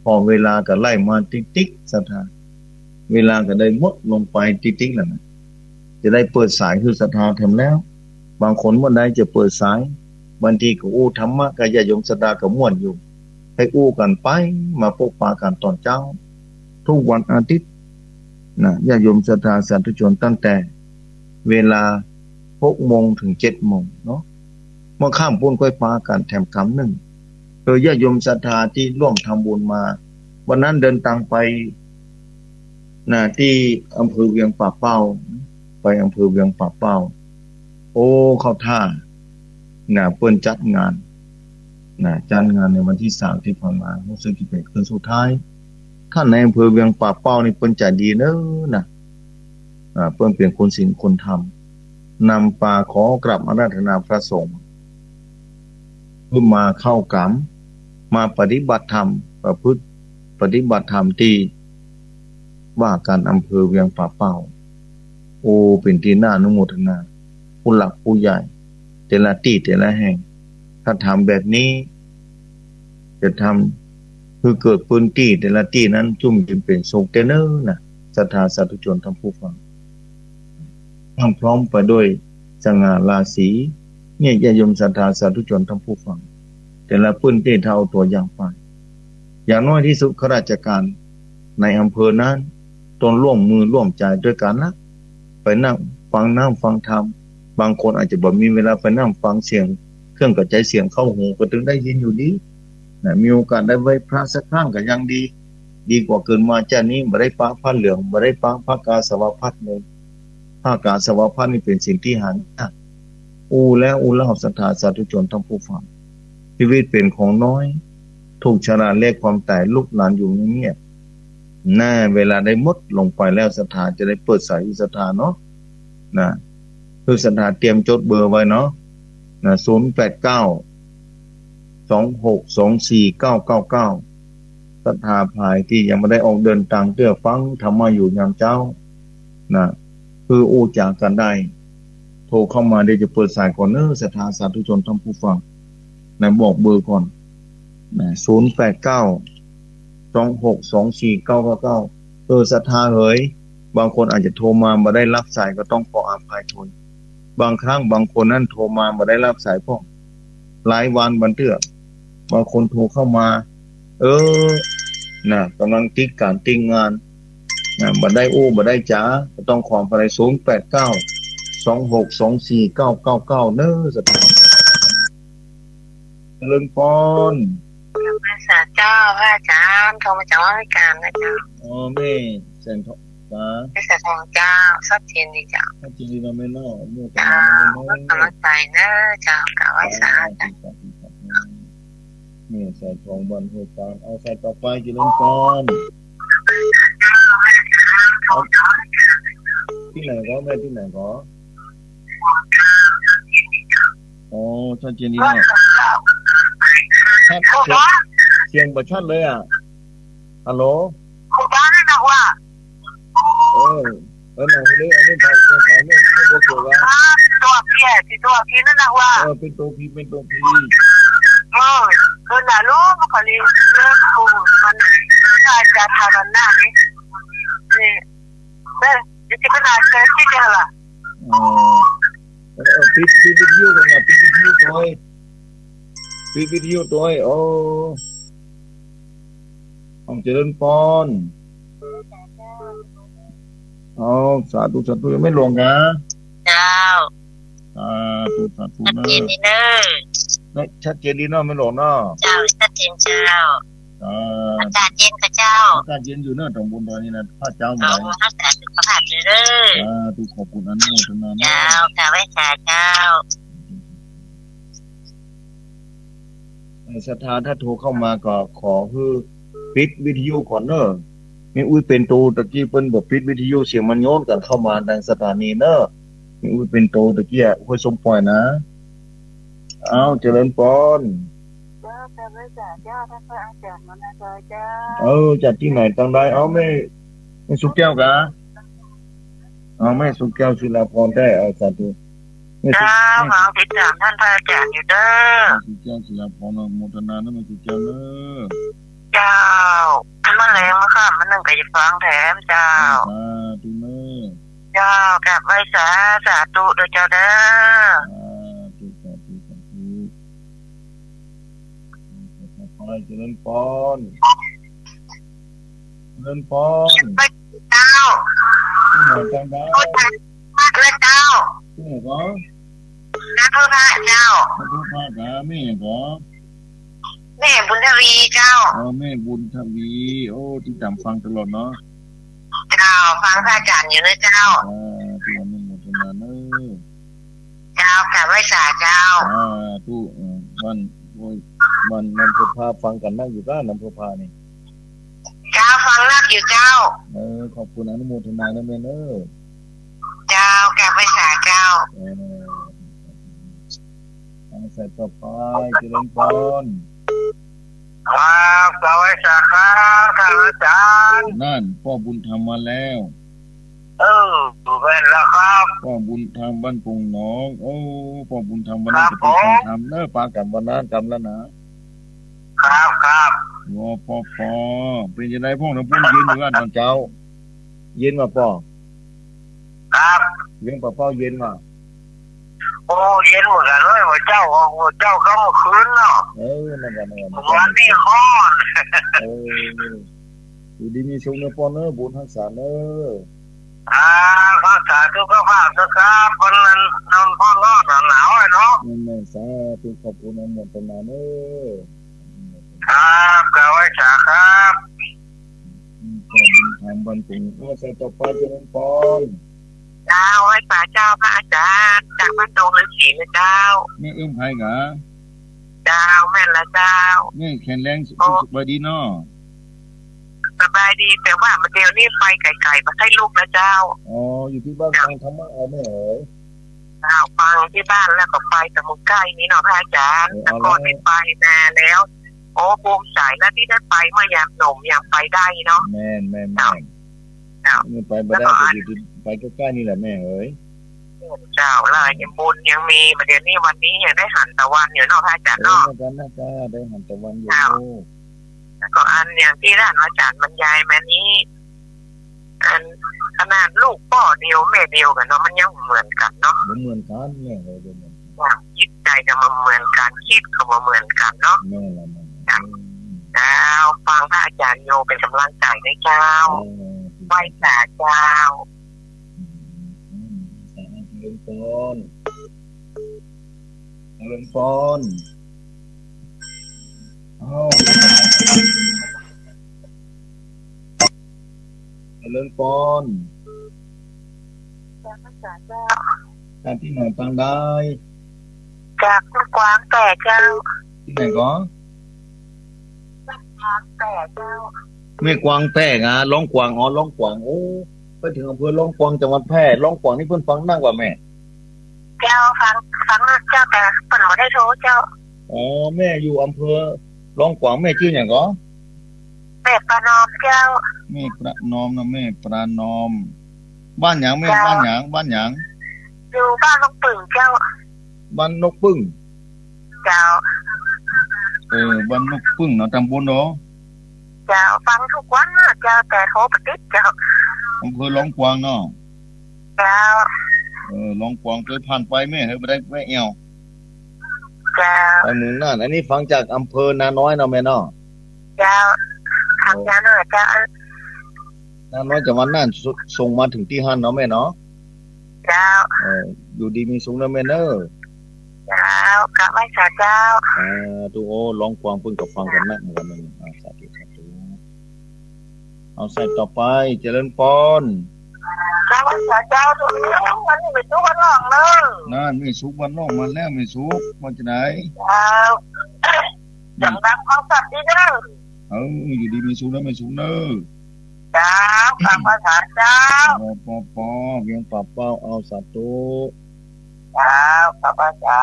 พอเวลาก็ไล่มาติ๊กติ๊กสถาเวลาก็ได้มดลงไปติ๊กๆแล้วนะจะได้เปิดสายคือศรัทธาทำแล้ว บางคนเมื่อใดจะเปิดสายบางทีก็อู้ธรรมะกับญาโยมศรัทธากับม่วนอยู่ ให้อู้กันไปมาพบปากันตอนเจ้า ทุกวันอาทิตย์นะญาโยมศรัทธาสาธุชนตั้งแต่ เวลาหกโมงถึงเจ็ดโมงเนาะเมื่อข้ามปุ้นก้อยปากันแถมคำหนึ่ง โดยญาโยมศรัทธาที่ร่วมทำบุญมา วันนั้นเดินทางไปนะที่อำเภอเวียงป่าเป้า ไปอำเภอเวียงป่าเป้า โอ้เข้าท่านะเปิ้นจัดงานนะจัดงานในวันที่สามที่ผ่านมารู้สึกที่เป็นคืนสุดท้ายท่านในอำเภอเวียงป่าเป้านี่เปิ้นใจดีเนอะนะอ่าเปิ้นเปลี่ยนคนศีลคนธรรมนำปาขอกลับอาราธนาพระสงฆ์เพื่อมาเข้ากรรม มาปฏิบัติธรรม ประพฤติปฏิบัติธรรมที่ว่าการอำเภอเวียงป่าเป้า โอ้เป็นที่น่านุโมทนา ผู้หลักผู้ใหญ่ แต่ละที่แต่ละแห่ง ถ้าทำแบบนี้ จะทำคือเกิดพื้นที่แต่ละที่นั้นจุ่มจึงเป็นทรงเตเนอร์นะศรัทธาสาธุชนทั้งผู้ฟังทั้งพร้อมไปด้วยสง่าราศีเนี่ยญายมศรัทธาสาธุชนทั้งผู้ฟัง แต่ละพื้นที่เท่าตัวอย่างไป อย่างน้อยที่สุดข้าราชการในอำเภอนั้นตนร่วมมือร่วมใจด้วยกันนะไปนั่งฟังน้ำฟังธรรมบางคนอาจจะบอกมีเวลาไปนั่งฟังเสียง เครื่องกระจายเสียงเข้าหูก็ถึงได้ยินอยู่ดีนะมีโอกาสได้ไหว้พระสักครั้งก็ยังดี ดีกว่าเกินมาเจ้านี้มาได้ปังผ้าเหลืองมาได้ปังผ้ากาสวพัดเลยผ้ากาสวพัดนี่เป็นสิ่งที่หายากอูแล้วอูเล่าศรัทธาสาธุชนทั้งผู้ฟัง ชีวิตเป็นของน้อย ถูกชราเลขความตายลุกลานอยู่เงียบแน่เวลาได้มดลงไปแล้วสถานจะได้เปิดสายสถานเนาะนะคือสถานเตรียมจดเบอร์ไว้เนาะนะศูนย์แปดเก้าสองหกสองสี่เก้าเก้าเก้าสถาภายที่ยังไม่ได้ออกเดินทางเพื่อฟังธรรมะอยู่ยามเจ้านะคืออูจากกันได้ โทรเข้ามาเดี๋ยวจะเปิดสายก่อนเนอะสถาสาธุชนทั้งผู้ฟัง นะบอกเบอร์ก่อนนะศูนย์แปดเก้าสองหกสองสี่เก้าเก้าเก้าเออศรัทธาเฮ้ยบางคนอาจจะโทรมามาได้รับสายก็ต้องขออภัยทนบางครั้งบางคนนั่นโทรมามาได้รับสายพ่อหลายวันบันเทือกบางคนโทรเข้ามา เออนะกำลังติ๊การติงงานนะมาได้อู้มาได้จ้าก็ต้องขอไปศูนย์แปดเก้าสองหกสองสี่เก้าเก้าเก้าเนอสถาน เรื่องปอนพระสาเจ้าพระอาจารย์โทรมาจากราชการนะเจ้าอ๋อแม่แสงทองฟ้าพระสาทองเจ้าสัดเจนดีเจ้าถ้าจริงๆเราไม่นอกมั่วกัเจ้าวัดกำลังใจเนอะเจ้ากล่าวไว้สาจ้ะเนี่ยใส่ทองบันเหตุการณ์เอาใส่ต่อไปกินลงกอนที่ไหนก็แม่ที่ไหนก็อ๋อชัดเจนดีเนาะ ชัดเสียงเสียงประชัดเลยอะฮัลโหลคุณบ้านนะว่าเออเออหน่อยเลยอันนี้ถ่ายเสียงถ่ายเนี่ยไม่บอกตัวว่าตัวเพี้ยที่ตัวพี่นั่นนะว่าเออเป็นตัวพีเป็นตัวพีเออคือหนาลูกมันก็เลยเลิกคูมันถ้าจะทำหน้านี่นี่เออจะที่ขนาดเกิดที่เดียวล่ะอ๋อเออปิดปิดวิดีโอกันนะปิดวิดีโอตัวเอง ปิดวิดีโอตัวเองโอ้ของเจริญปอนอ๋อสาธุสาธุยังไม่ลงนะเจ้าสาธุสาธุชัดนะเจนดีเนอะนะชัดเจนดีเนาะไม่หลงเนาะเจ้าชัดเจนเจ้าอ่าอากาศเย็นกับเจ้าอากาศเย็นอยู่เนาะตรงบนดอยนี่นะพระเจ้าหมาเอายรักษาสุขภาพเด้อสาธุขอบคุณอนุโมทนานะเจ้ากล่าวไว้สาเจ้า ศรัทธาถ้าโทรเข้ามาก็ขอคือปิดวิทยุก่อนเนอะมีอุ้ยเป็นตูตะกี้เปิ้นบอกปิดวิทยุเสียงมันโยนกันเข้ามาทางสถานีเนอะมีอุ้ยเป็นตูตะกี้อุ้ยสมปล่อยนะเอาเจริญปอนเจ้าวไว้สาเจ้าพระอาจารย์มานเจ้าเออจัดที่ไหนตั้งได้เอาไม่ไม่สุกแก้วกะเอาไม่สุกแก้วศิลาพรได้เอาสาธุไม่สุก เจ้าไม่หวังติดตามท่านพระอาจารย์อยู่เด้อสุกแก้วศิลาพรอนุโมทนานะไม่สุกแก้วเนอะเจ้ามันแรงมาค่ะมันนั่งกับฟังแถมเจ้าสาธุเนอเจ้ากับไว้สาสาธุเด้อเจ้าเด้อสาธุสาธุสาธุขอให้เจริญพรเจริญพรไปเจ้าที่ไหนจังได้พูดแทนมากเลยเจ้าที่ไหนก็ นะเพื่อพระเจ้าพระพุทธกาแม่ก็แม่บุญทวีเจ้าเออแม่บุญทวี โอ้ที่จำฟังตลอดเนาะเจ้าฟังพระอาจารย์อยู่นะเจ้าอ่าที่อนุโมทนาเนอะเจ้ากับไว้สาเจ้าอ่าทุกวันโอ้ยวันนำพพาฟังกันนั่งอยู่ก้านนำพพานี่เจ้าฟังนักอยู่เจ้าเออขอบคุณอนุโมทนานะแม่เนอะ สายต่อไปเจริญพรครับกับไว้สาครับท่านอาจารย์นั่นพ่อบุญธรรมมาแล้ว เออเป็นแล้วครับพ่อบุญธรรมบ้านปุงหนอง โอ้พ่อบุญธรรมวันนั้นจะเป็นคนทำเนอะปากันวันนั้นกำแล้วนะครับครับวอปอปอเป็นยังไงพ่อน้ำพุ่นยืนอยู่กันตอนเช้าเย็นมาป่อครับเลี้ยงป่าเป้าเย็นมา โอ้เย็นเหมือนกันเลยว่าเจ้าว่าเจ้าก็เมื่อคืนเนาะเออนั่นกันนั่นกันวันนี้ฮ้อนเอออยู่ดีมีสุขเนอะป่อเนอะบุญทักษาเนอะอ่าภาษาทุกภาพนะครับวันนั้นนอนพ่อรอดหนาวเนาะนั่นแม่สาธุขอบคุณอนุโมทนาเนอะครับกับไว้สาครับพ่อบุญธรรมบ้านปุงพ่อใส่ต่อไปเจริญพร เจ้าไว้สาเจ้าพระอาจารย์จากพระตรงฤาษีนะเจ้าแม่เอื้อมไผ่กะเจ้าแม่นละเจ้าแม่แข็งแรงสุขสุขบายดีเนาะสบายดีแต่ว่ามาเดียวนี่ไปไก่ๆมาให้ลูกนะเจ้าอ๋ออยู่ที่บ้านฟังธรรมะเอาแม่เอ๋ยเจ้าฟังที่บ้านแล้วก็ไปแต่มุกใกล้นี้เนาะพระอาจารย์แต่ก่อนไม่ไปนานแล้ว โอ้ภูมิใจแล้วที่ได้ไปเมื่อยามหนุ่มยามไปได้เนาะแม่นแม่นแม่น เจ้าไม่ไปบ่ได้ก็อยู่ที่ไปใกล้ๆนี่แหละแม่เอ๋ยเจ้าลายยังบุญยังมีมาเดี๋ยวนี้วันนี้ยังได้หันตะวันอยู่เนาะพระอาจารย์เออเนาะแม่กันนะจ้าได้หันตะวันอยู่แล้วก็อันอย่างที่ท่านอาจารย์บรรยายมานี้อันขนาดลูกพ่อเดียวแม่เดียวกันเนาะมันยังเหมือนกันเนาะบ่เหมือนกันแม่เอ๋ยบ่เหมือนกันคิดใจจะมาเหมือนกันคิดก็มาเหมือนกันเนาะแม่ละแม่แล้วฟังพระอาจารย์โยเป็นกำลังใจให้เจ้า ไหว้สาเจ้าเจริญพรเจริญพรเอาเจริญพรพระอาจารย์เจ้าการที่ไหนฟังได้ จากกวางแต่เจ้า ที่ไหนก็กวางแต่เจ้า แม่กวางแพร่งะร้องกวางอ๋อร้องกวางโอ้ไปถึงอำเภอร้องกวางจังหวัดแพร่ร้องกวางนี่เพิ่นฟังนั่งกว่าแม่ เจ้าฟังฟังเจ้าแต่เปิ่นบ่ได้โทรเจ้าอ๋อแม่อยู่อำเภอร้องกวางแม่ชื่ออย่างก็แม่ประนอมเจ้าแม่ประนอมนะแม่ประนอม บ้านหยังแม่บ้านหยังบ้านหยังอยู่บ้านลงปึ่งเจ้า บ้านนกปึ้งเจ้า เออบ้านนกปึ้งเนาะตำบลเนาะ เจ้าฟังทุกวันน่ะเจ้าแต่โทรปติดเจ้าอำเภอร้องกวางเนาะเจ้าเออร้องกวางเคยผ่านไปแม่เฮ้ยบ่ได้แม่เอวเจ้าไปเมืองน่านอันนี้ฟังจากอำเภอนาน้อยเนาะแม่เนาะเจ้าทำยาหน่อยเจ้านาน้อยจังหวัดน่านสส่งมาถึงที่หันเนาะแม่เนาะเจ้าเอออยู่ดีมีสุขนะแม่เนอะเจ้ากะไว้สาเจ้าอ่าดูโอ้ร้องกวางเพิ่งกับฟังกันนักเหมือนกัน เอาใส่ต่อไป เจริญพรกะไว้สาเจ้าทุกเรื่องวันนี้ไปทุกวันหลองเนอะนั่นไม่สุกวันน้องมาแล้วไม่สุกมาจากไหนเจ้าจังดังของสัตว์ดีเด้อเอออยู่ดีมีสุกแล้วไม่สุกเนอะเจ้ากะไว้สาเจ้าปอปอปอเพียงปรับเป้าเอาสาธุเจ้ากะไว้สา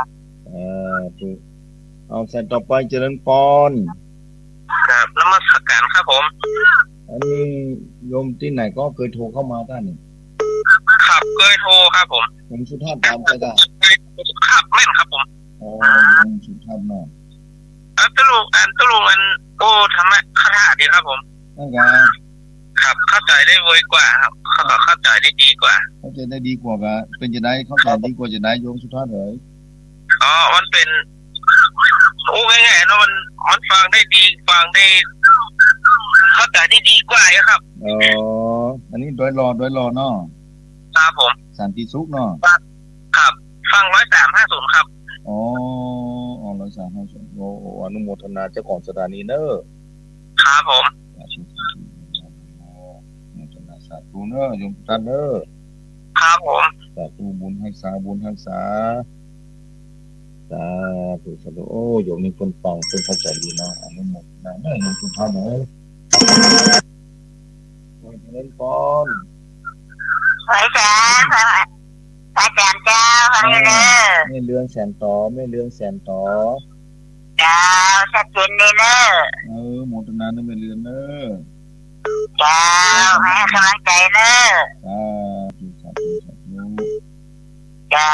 อ่าถูกเอาใส่ต่อไปเจริญพรครับนมัสการครับผม อันนี้โยมที่ไหนก็เคยโทรเข้ามาท่านนี่ขับเคยโทรครับผม ผมสุธาตตามใจได้ขับแม่นครับผมอ๋อโยมสุธาตเนาะอันตุลุงอันตุลุงอันโอ้ธรรมะคาถาดีครับผมอนั่นไงครับเข้าใจได้ไวกว่าครับเขาก็เข้าใจได้ดีกว่า เข้าใจได้ดีกว่ากะเป็นจะได้เข้าใจดีกว่าจะได้โยมสุดท้ายเลยอ๋อมันเป็น โอ้ง่ายๆเนอะมันมันฟังได้ดีฟังได้เข้าใจได้ดีกว่าครับอ๋ออันนี้โดยรอโดยรอเนาะครับผมสันติสุขเนาะครับ ฟังร้อยสามห้าศูนย์ครับอ๋ออ๋อร้อยสามห้าสองโอ้โอ้อนุโมทนาเจ้าของสถานีเนอะครับผมสาธุสาธุอนุโมทนาสาธุเนอะโยมทุกท่านเนอะครับผมสาธุบุญให้สาบุญให้สา สาธุสาธุโอ้โยมนี่คนฟังเป็นเข้าใจดีนะอนุโมทนาเนอะโยมทุกท่านเนอะโอ้ยเล่นปอนไว้จ้าพระอาจารย์เจ้าฟังอยู่เด้อไม่เรื่องแสนต่อไม่เรื่องแสนต่อเจ้าชัดเจนเลยเด้อเออโมทนาเนอะไม่เรื่องเนอะเจ้าให้กำลังใจเด้อสาธุสาธุสาธุเจ้า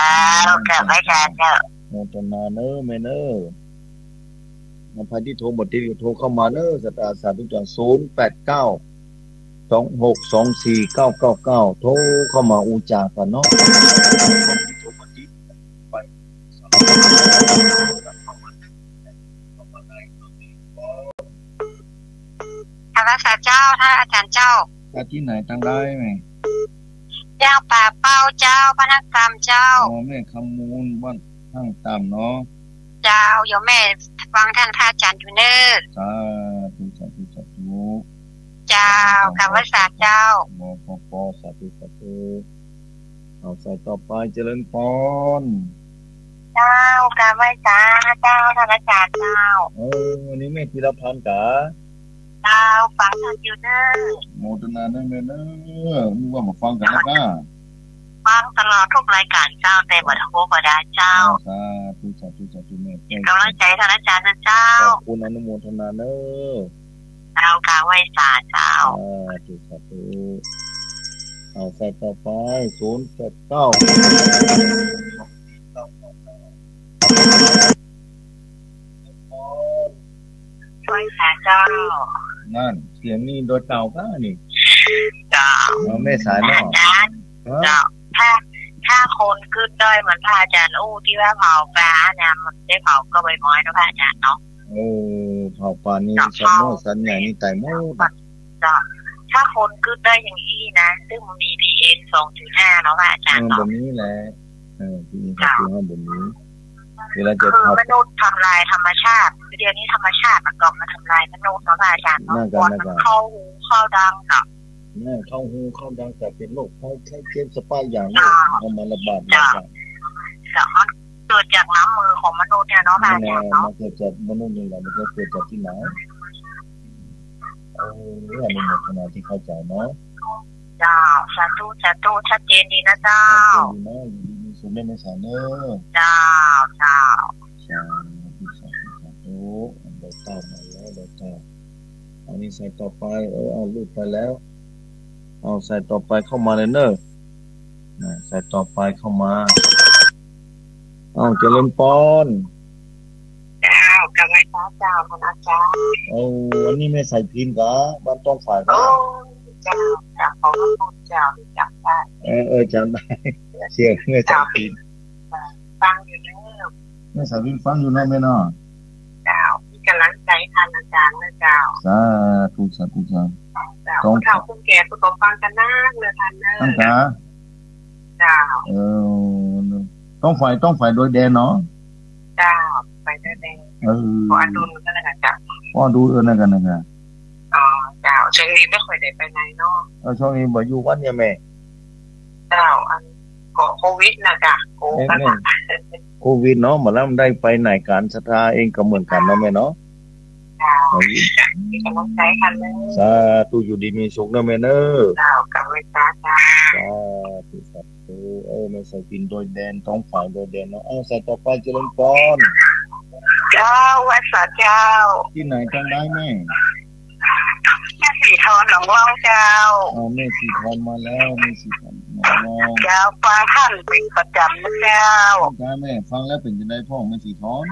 กับพระอาจารย์เจ้า โมทนาเนอะไม่เนอะมาพายที่โทรบทที่โทรเข้ามาเนอะสตาร์สาธุจังศูนย์แปดเก้าสองหกสองสี่เก้าเก้าเก้าโทรเข้ามาอูจากันเนาะท่านรักษาเจ้าท่านอาจารย์เจ้าถ้าที่ไหนตั้งได้ไหมเจ้าป่าเป้าเจ้าพนักกรรมเจ้าอ๋อแม่คำมูลบ้าน ข้างตามเนาะเจ้าโยมแม่ฟังท่านพระอาจารย์อยู่เน้อสาธุสาธุสาธุเจ้ากับพระสาเจ้าโมปอปอสาธุสาธุเอาใส่ต่อไปเจริญพรเจ้ากับพระสาเจ้าท่านอาจารย์เจ้าเออวันนี้แม่ธีรพันธ์กะเจ้าฟังท่านอยู่เน้อโมทนาเนอะแม่เนอะนึกว่ามาฟังกันนะก้า ฟังตลอดทุกรายการเจ้าแต่บัดโทบดาเจ้าสาธุสาธุสาธุแม่กำลังใจท่านอาจารย์นะเจ้าขอบคุณอนุโมทนาเนอะเจ้ากาไว้สาเจ้าสาธุสาธุเอาใส่ต่อไปศูนย์แปดเก้าช่วยสาเจ้านั่นเสียงนี่โดยเก่าก้านี่เจ้าเอาแม่สายอาเนาะจารย์ฮะเจ้า ถ้าถ้าคนขึ้นด้อยเหมือนพระอาจารย์อู้ที่ว่าเผาปลาเนี่ยมันได้เผาก็ใบไม้นะพระอาจารย์เนาะโอ้เผาปานนี้สันโมสันใหญ่นี่ไต่โมดเจ้าถ้าคนขึ้นได้อย่างนี้นะซึ่งมันมีพีเอ็นสองจุดห้าเนาะพระอาจารย์บเนาะนนี้แหละเออที่นี่ก็คือห้องบนนี้เวลาจะคือเผามนุษย์ทำลายธรรมชาติเดี๋ยวนี้ธรรมชาติมันก็มาทำลายมนุษย์เนาะพระอาจารย์เนาะก่อนมันเข้าหูเข้าดังเนาะ แม่เข้าหูเข้าดังแต่เป็นโรคไข้ไข้เจ็บสปายอย่างนี้เอามาระบาดมาจากแต่มันเกิดจากน้ำมือของมนุษย์เนี่ยเนาะพระอาแน่จารย์ๆเนาะมันเกิดจากมนุษย์นี่แหละมันก็เกิดจากที่ไหนเออเรื่องนี้หมดขนาดที่เข้าใจเนาะเจ้าสาธุสาธุชัดเจนดีนะเจ้าเข้าใจดีเนาะอยู่ดีมีสุขได้ในสายเนอะเจ้าเจ้าสาธุสาธุสาธุอันเดต้ามาแล้วเดต้าอันนี้ใส่ต่อไปเออเอาลูกไปแล้ว เอาใส่ต่อไปเข้ามาเลยเนอะนะใส่ต่อไปเข้ามาเอาเจริญปอนเจ้ากับไว้พระเจ้าพระอาจารย์เอาอันนี้ไม่ใส่พิมพ์กะบ้านต้องฝ่ายกะโอ้เจ้าจากของพระพุทธเจ้าจากได้เออเออจำได้เสียงไม่ใส่พิมพ์ฟังอยู่เด้อไม่ใส่พิมพ์ฟังอยู่เนาะแม่เนาะเจ้ามีกำลังใจท่านอาจารย์นะเจ้าสาธุสาธุสาธุ เจ้าผู้เฒ่าผู้แก่ประกอบฟังกันนักเลยท่านเนตั้งอะกะเจ้าเออต้องฝ่ายต้องฝ่ายโดยแดนเนาะเจ้าไปได้เลยเออขออนุนก็แล้วกันเจ้าพ่อดูเออนั่นกันนะกันอ๋อเจ้าช่วงนี้ไม่ค่อยได้ไปไหนเนาะเออช่วงนี้บ่อยู่วันเนี่ยแม่เจ้าอันเกาะโควิดนะจ้ะโคเอ๊ะกันแม่โควิดเนาะมาแล้วมันได้ไปไหนการศรัทธาเองก็เหมือนกันเนาะแม่เนาะเจ้าเอามี กำลังใจกันเลยสาธุอยู่ดีมีสุขเนาะแม่เนาะเจ้ากับเวลาเจ้าสาธุสาธุเออไม่ใส่กินโดยแดนท้องฝ่ายโดยแดนเนาะเอาใส่ต่อไปเจริญพรเจ้าวัดสาเจ้า ที่ไหนจำได้แม่แม่สีทองหนองว่องเจ้าเอาแม่สีทองมาแล้วแม่สีทองมาแล้ว เจ้าฟังท่านเป็นประจำนะเจ้าจ้าแม่ฟังแล้วเป็นจะได้พ่อแม่สีทอง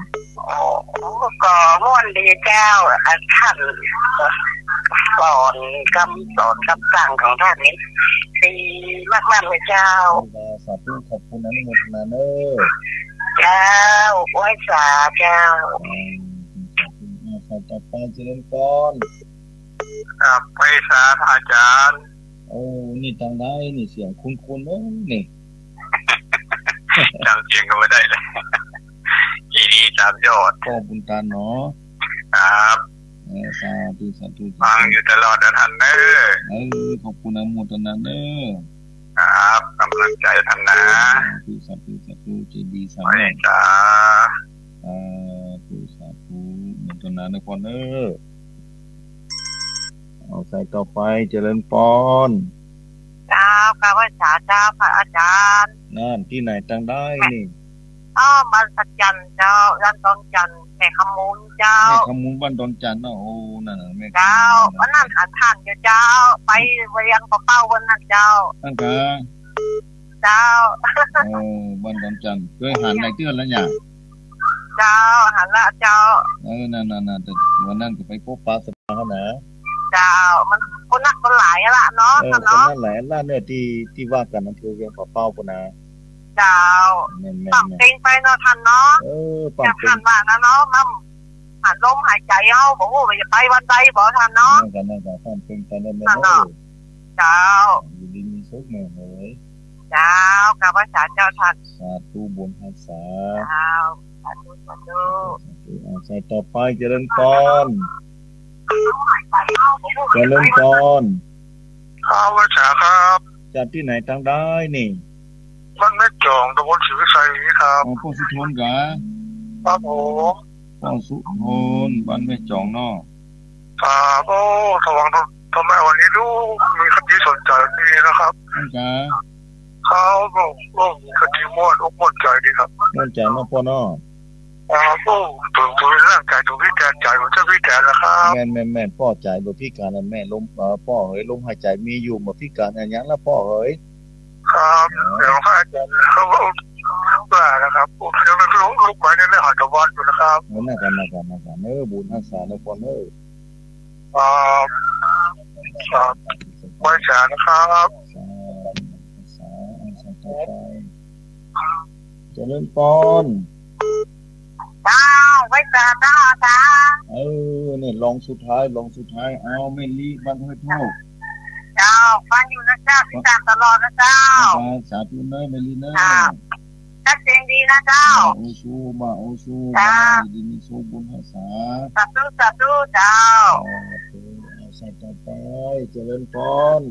โอ้ก็ม่วนดีเจ้าอันท่านสอนคำสอนคำสั่งของท่านนี้ดีมากๆเลยเจ้าสาธุขอบคุณอนุโมทนาเนอเจ้าไหว้สาเจ้าสาธุต่อไปเจริญพรครับไปสาธอาจารย์ โอ้นี่ตังได้นี่เสียงคุ้นๆเนอะนี่จำเสียงก็ไม่ได้เลยทีนี้สามยอดพ่อบุญตาเนาะครับเออสาธุสาธุฟังอยู่ตลอดนะท่านเนอเออขอบคุณอนุโมทนาเนอครับกำลังใจท่านนะสาธุสาธุสาธุเจดีสาไปธุจ้าสาธุสาธุโมทนาในพรเนอ เอาใส่ต่อไปเจริญพรเจ้ากราบไหว้สาเจ้าพระอาจารย์นั่นที่ไหนตังได้นี่อ้อมันสัจจันทร์เจ้ายันตอนจันทร์แม่ขมูลเจ้าแม่ขมูลบ้านดอนจันทร์เนาะโอ้นั่นน่ะแม่ขมูลเจ้าวันนั้นหันท่านเจ้า ไปเวียงปะเป้าวันนั้นเจ้าตั้งกะเจ้าโอ้บ้านดอนจันทร์เคยหันไหนเตือนแล้วเนี่ยเจ้าหันละเจ้า เออนั่นนั่นนั่นแต่วันนั้นก็ไปพบปลาสปาเขานะ เจ้า มันคนนักคนหลายอะละเนาะเออคนเนาะนั้นแหละล่าเนี่ยที่ที่ว่ากันอำเภอเวียงป่าเป้าปะนะเจ้าแม่นแม่ปันกแม่นเต็งไปเนาะท่านเนาะเอออปังย่าเป็ผ่านนว่านะเนาะมั่มหันลมหายใจเอาบอกว่าจะไปวันใดบอกท่านเนาะนั่นกันนั่นกันปังเป็นกันนั่นแม่นั่นเอเนาะอเจ้าอยู่ดีมีสุขแม่เอ้ยเจ้ากราบไหว้สาเจ้าท่านสาธุบุญหักษาเจ้าสาธุสาธุเอาใส่ต่อไปเจริญพร เจริญพรครับวัชาครับจากที่ไหนทางได้นี่มันไม่จองตะบนศรีวิชัยครับอ๋อพ่อสุทนกะครับผมพ่อสุทนบ้านแม่จองเนาะครับโอ้ทวังทำไมวันนี้ดูมีคดีสนใจดีนะครับนั่นกะเขาบอกว่ามีคดีม่วนอกม่วนใจดีครับนั่นใจเนาะพ่อเนาะครับโอ้ตัวตัวร่างกายตัวพิการใจผมจะพิการแล้วครับแม่นแม่นแม่นพ่อใจบ่พิการแล้วแม่ลมเอ่อพ่อเอ้ยลมหายใจมีอยู่บ่พิการอันหยังแล้วพ่อเอ้ยครับเดี๋ยวพระอาจารย์เขาบอกว่านะครับผมยังไม่รู้ลูกไม้ในเรื่องหอตะวันอยู่นะครับนั่นน่ะกันน่ะกันน่ะกันเออบุญรักษาเนาะพ่อเอ้ยครับครับไว้ชานะครับสาธุสาธุสาธุต่อไปเจริญพรเจ้า ไหว้สาเจ้าจ้าเออเนี่ยลองสุดท้ายลองสุดท้ายเอาแม่ลีบ้านห้วยโทกเจ้าฟังอยู่นะเจ้าติดตามตลอดนะเจ้าสาธุเนยแม่ลีเนยครับชัดเจนดีนะเจ้าโอชูมาโอชูจ้ามาดีมีสุขบุญรักษาสาธุสาธุเจ้าเอาใส่ต่อไปเจริญพร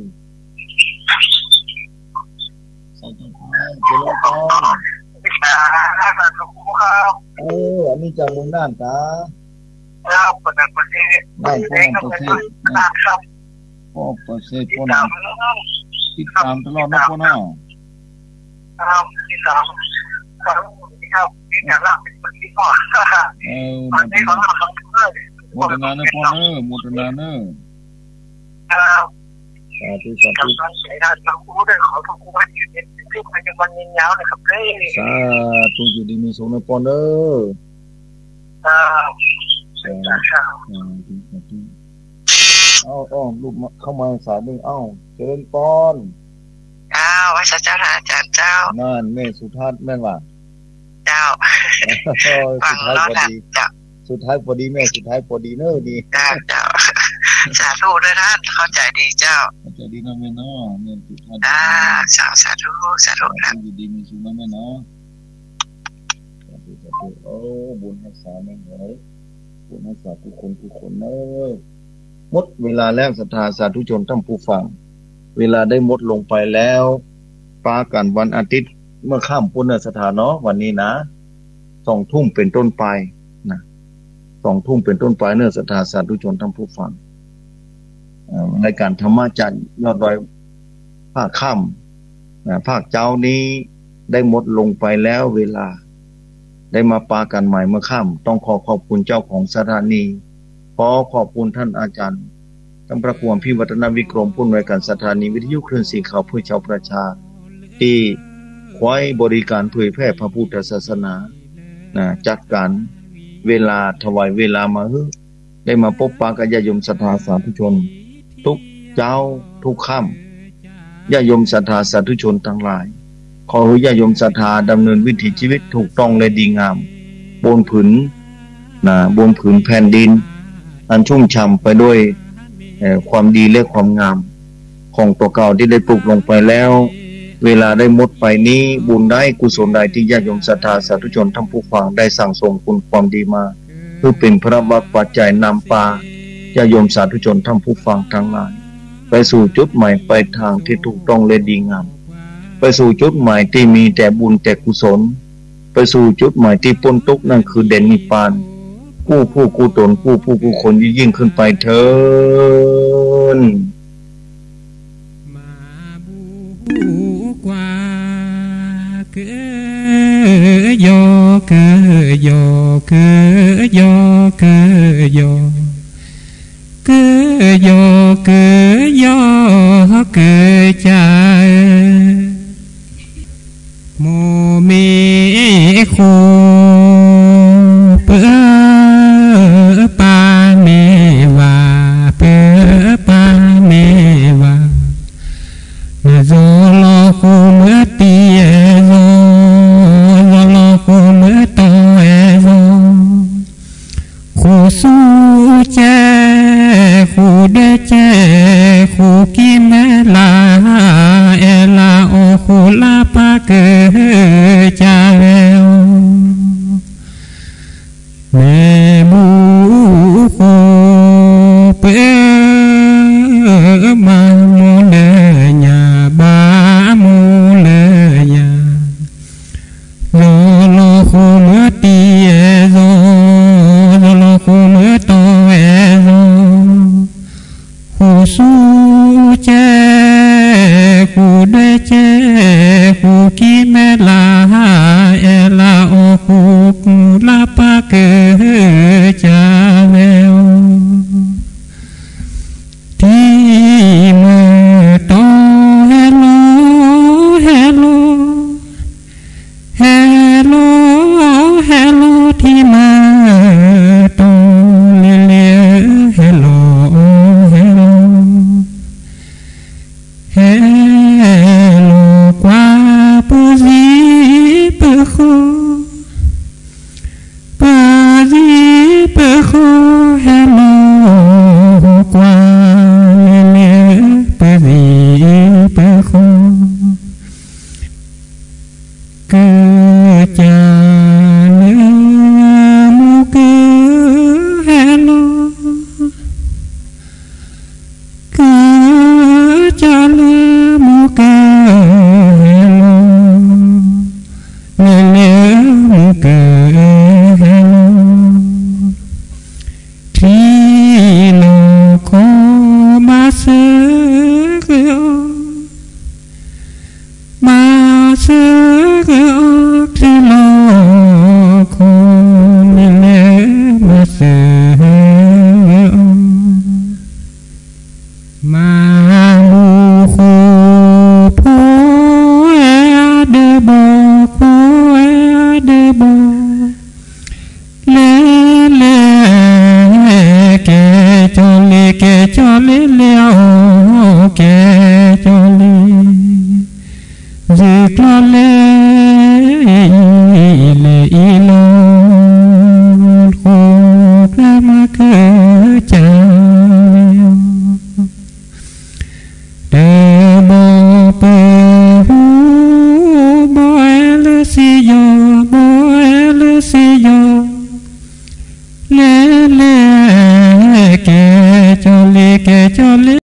ใส่ต่อไปเจริญพรวิชาสาธุครับเอออันนี้จากเมุงน่านตาแล้วคนนั้นคนนี้น่านพ่อเองก็ประเป็นเทคนศตามครับพ่อประเทศที่พ่อตาน่ามติดตามตลอดนะพ่อเนาะครับที่ตาาทำเพื่อโมทนาเนอะพ่อเนอะโมทนาเนอะครับสาธุสาธุกำลังใจท่านทั้งคู่ด้วยขอทุกคู่ให้อยู่ในที่มันยังวันยืนยาวนะครับเฮ้ยสาธุอยู่ดีมีสุขนะพ่อเนอะครับสาครับธุสาธุเอาเอ้าลูกมาเข้ามาสายหนึ่งเอ้าเจริญพรเจ้าไหว้สาเจ้าท่านอาจารย์เจ้านั่นแม่สุทัศน์แม่นว่าเจ้าโอ้ยฟัสุงดท้ายแล้วพอท่านดีเจ้าสุดท้ายพอดีแม่สุดท้ายพอดีเนอะดีเจ้าเจ้า สาธุด้วยท่านเข้าใจดีเจ้าเข้าใจดีนะแม่เนาะแม่สุดท้ายอ่าสาสาธุสาธุนะอยู่ดีมีสุขนะแม่เนาะสาธุสาธุโอ้บุญรักษาแม่เอ๋ยบุญรักษาทุกคนทุกคนเนอะหมดเวลาแล้วศรัทธาสาธุชนท่านผู้ฟัง เวลาได้หมดลงไปแล้วปากันวันอาทิตย์เมื่อข้ามปุณณสถานเนาะวันนี้นะสองทุ่มเป็นต้นไปนะสองทุ่มเป็นต้นไปเนื้อศรัทธาสาธุชนท่านผู้ฟังเอ่อ ในการธรรมจันยอดดอยภาคค่ำภาคเจ้านี้ได้หมดลงไปแล้วเวลา ได้มาปากันใหม่เมื่อค่ำต้องขอขอบคุณเจ้าของสถานี ขอขอบคุณท่านอาจารย์ท่านพระครูพิวัฒนวิกรมผู้อำนวยการสถานีวิทยุคลื่นสีขาวเพื่อชาวประชา ที่คอยบริการเผยแพร่พระพุทธศาสนานะจัดการเวลาถวายเวลามาได้มาพบปะกับญาติโยมศรัทธาสาธุชน เจ้าทุกค่ำญาโยมศรัทธาสาธุชนทั้งหลาย ขอให้ญาโยมศรัทธาดำเนินวิถีชีวิตถูกต้องและดีงาม บนผืนนะบนผืนแผ่นดิน อันชุ่มฉ่ำไปด้วยความดีและความงาม ของตัวเก่าที่ได้ปลูกลงไปแล้ว เวลาได้หมดไปนี้บุญได้กุศลใดที่ญาโยมศรัทธาสาธุชนทั้งผู้ฟังได้สั่งสมคุณความดีมาเพื่อเป็นพระวักปัจจัยนำปาญาโยมสาธุชนทั้งผู้ฟังทั้งหลาย ไปสู่จุดหมายปลายทางที่ถูกต้องและดีงาม ไปสู่จุดหมายที่มีแต่บุญแต่กุศล ไปสู่จุดหมายที่พ้นทุกนั่นคือเด่นนิพพานกู้ผู้กู้ตนกู้ผู้กู้คนยิ่งขึ้นไปเถินมาบูกว่าเกยโยเกยโยเกยโยเกยโย ยโยเกยโย